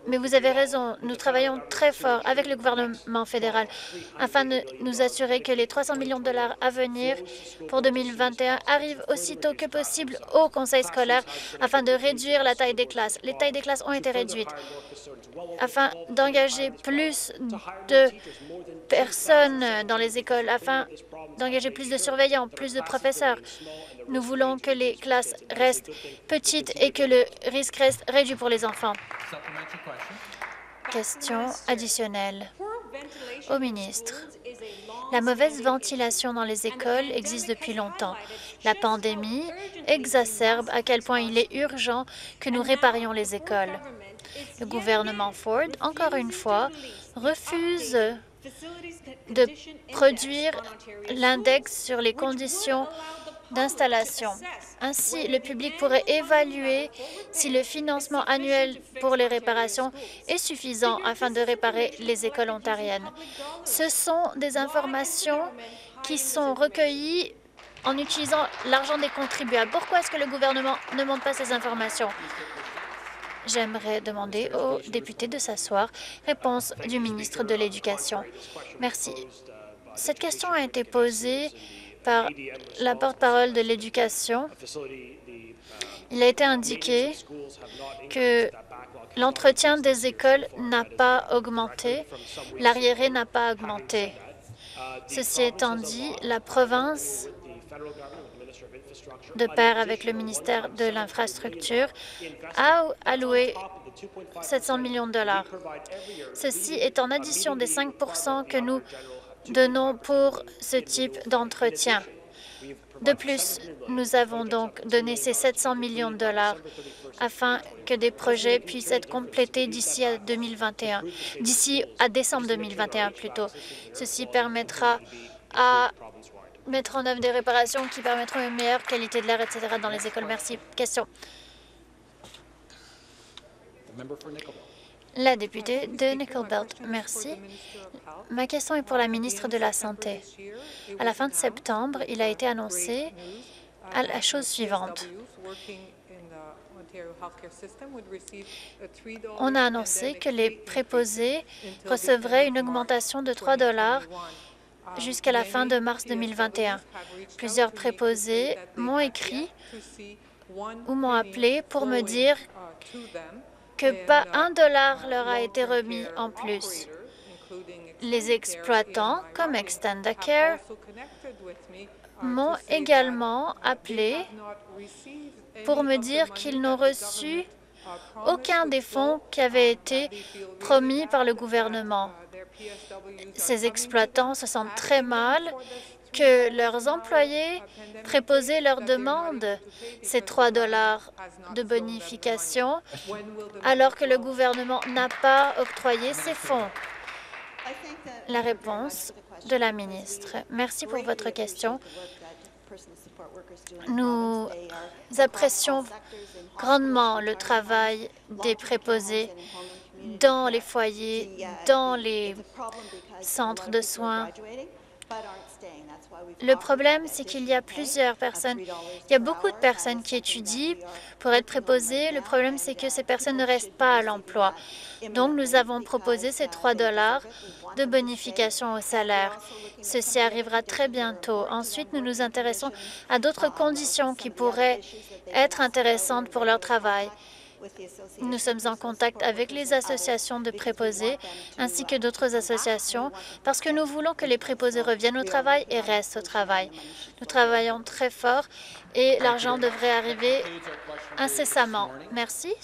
Mais vous avez raison, nous travaillons très fort avec le gouvernement fédéral afin de nous assurer que les 300 millions de dollars à venir pour 2021 arrivent aussitôt que possible au conseil scolaire afin de réduire la taille des classes. Les tailles des classes ont été réduites afin d'engager plus de personnes dans les écoles, afin d'engager plus de surveillants, plus de professeurs. Nous voulons que les classes restent petites et que le risque reste réduit pour les enfants. Question additionnelle au ministre. La mauvaise ventilation dans les écoles existe depuis longtemps. La pandémie exacerbe à quel point il est urgent que nous réparions les écoles. Le gouvernement Ford, encore une fois, refuse de produire l'index sur les conditions d'installation. Ainsi, le public pourrait évaluer si le financement annuel pour les réparations est suffisant afin de réparer les écoles ontariennes. Ce sont des informations qui sont recueillies en utilisant l'argent des contribuables. Pourquoi est-ce que le gouvernement ne montre pas ces informations? J'aimerais demander aux députés de s'asseoir. Réponse du ministre de l'Éducation. Merci. Cette question a été posée par la porte-parole de l'Éducation. Il a été indiqué que l'entretien des écoles n'a pas augmenté, l'arriéré n'a pas augmenté. Ceci étant dit, la province de pair avec le ministère de l'Infrastructure, a alloué 700 millions de dollars. Ceci est en addition des 5% que nous donnons pour ce type d'entretien. De plus, nous avons donc donné ces 700 millions de dollars afin que des projets puissent être complétés d'ici à 2021, d'ici à décembre 2021 plutôt. Ceci permettra à mettre en œuvre des réparations qui permettront une meilleure qualité de l'air, etc. dans les écoles. Merci. Question. La députée de Nickel Belt. Merci. Ma question est pour la ministre de la Santé. À la fin de septembre, il a été annoncé la chose suivante. On a annoncé que les préposés recevraient une augmentation de 3 dollars jusqu'à la fin de mars 2021. Plusieurs préposés m'ont écrit ou m'ont appelé pour me dire que pas un dollar leur a été remis en plus. Les exploitants, comme Extendacare, m'ont également appelé pour me dire qu'ils n'ont reçu aucun des fonds qui avaient été promis par le gouvernement. Ces exploitants se sentent très mal que leurs employés préposaient leur demande ces 3 dollars de bonification alors que le gouvernement n'a pas octroyé ces fonds. La réponse de la ministre. Merci pour votre question. Nous apprécions grandement le travail des préposés dans les foyers, dans les centres de soins. Le problème, c'est qu'il y a plusieurs personnes. Il y a beaucoup de personnes qui étudient pour être préposées. Le problème, c'est que ces personnes ne restent pas à l'emploi. Donc, nous avons proposé ces 3 dollars de bonification au salaire. Ceci arrivera très bientôt. Ensuite, nous nous intéressons à d'autres conditions qui pourraient être intéressantes pour leur travail. Nous sommes en contact avec les associations de préposés ainsi que d'autres associations parce que nous voulons que les préposés reviennent au travail et restent au travail. Nous travaillons très fort et l'argent devrait arriver incessamment. Merci.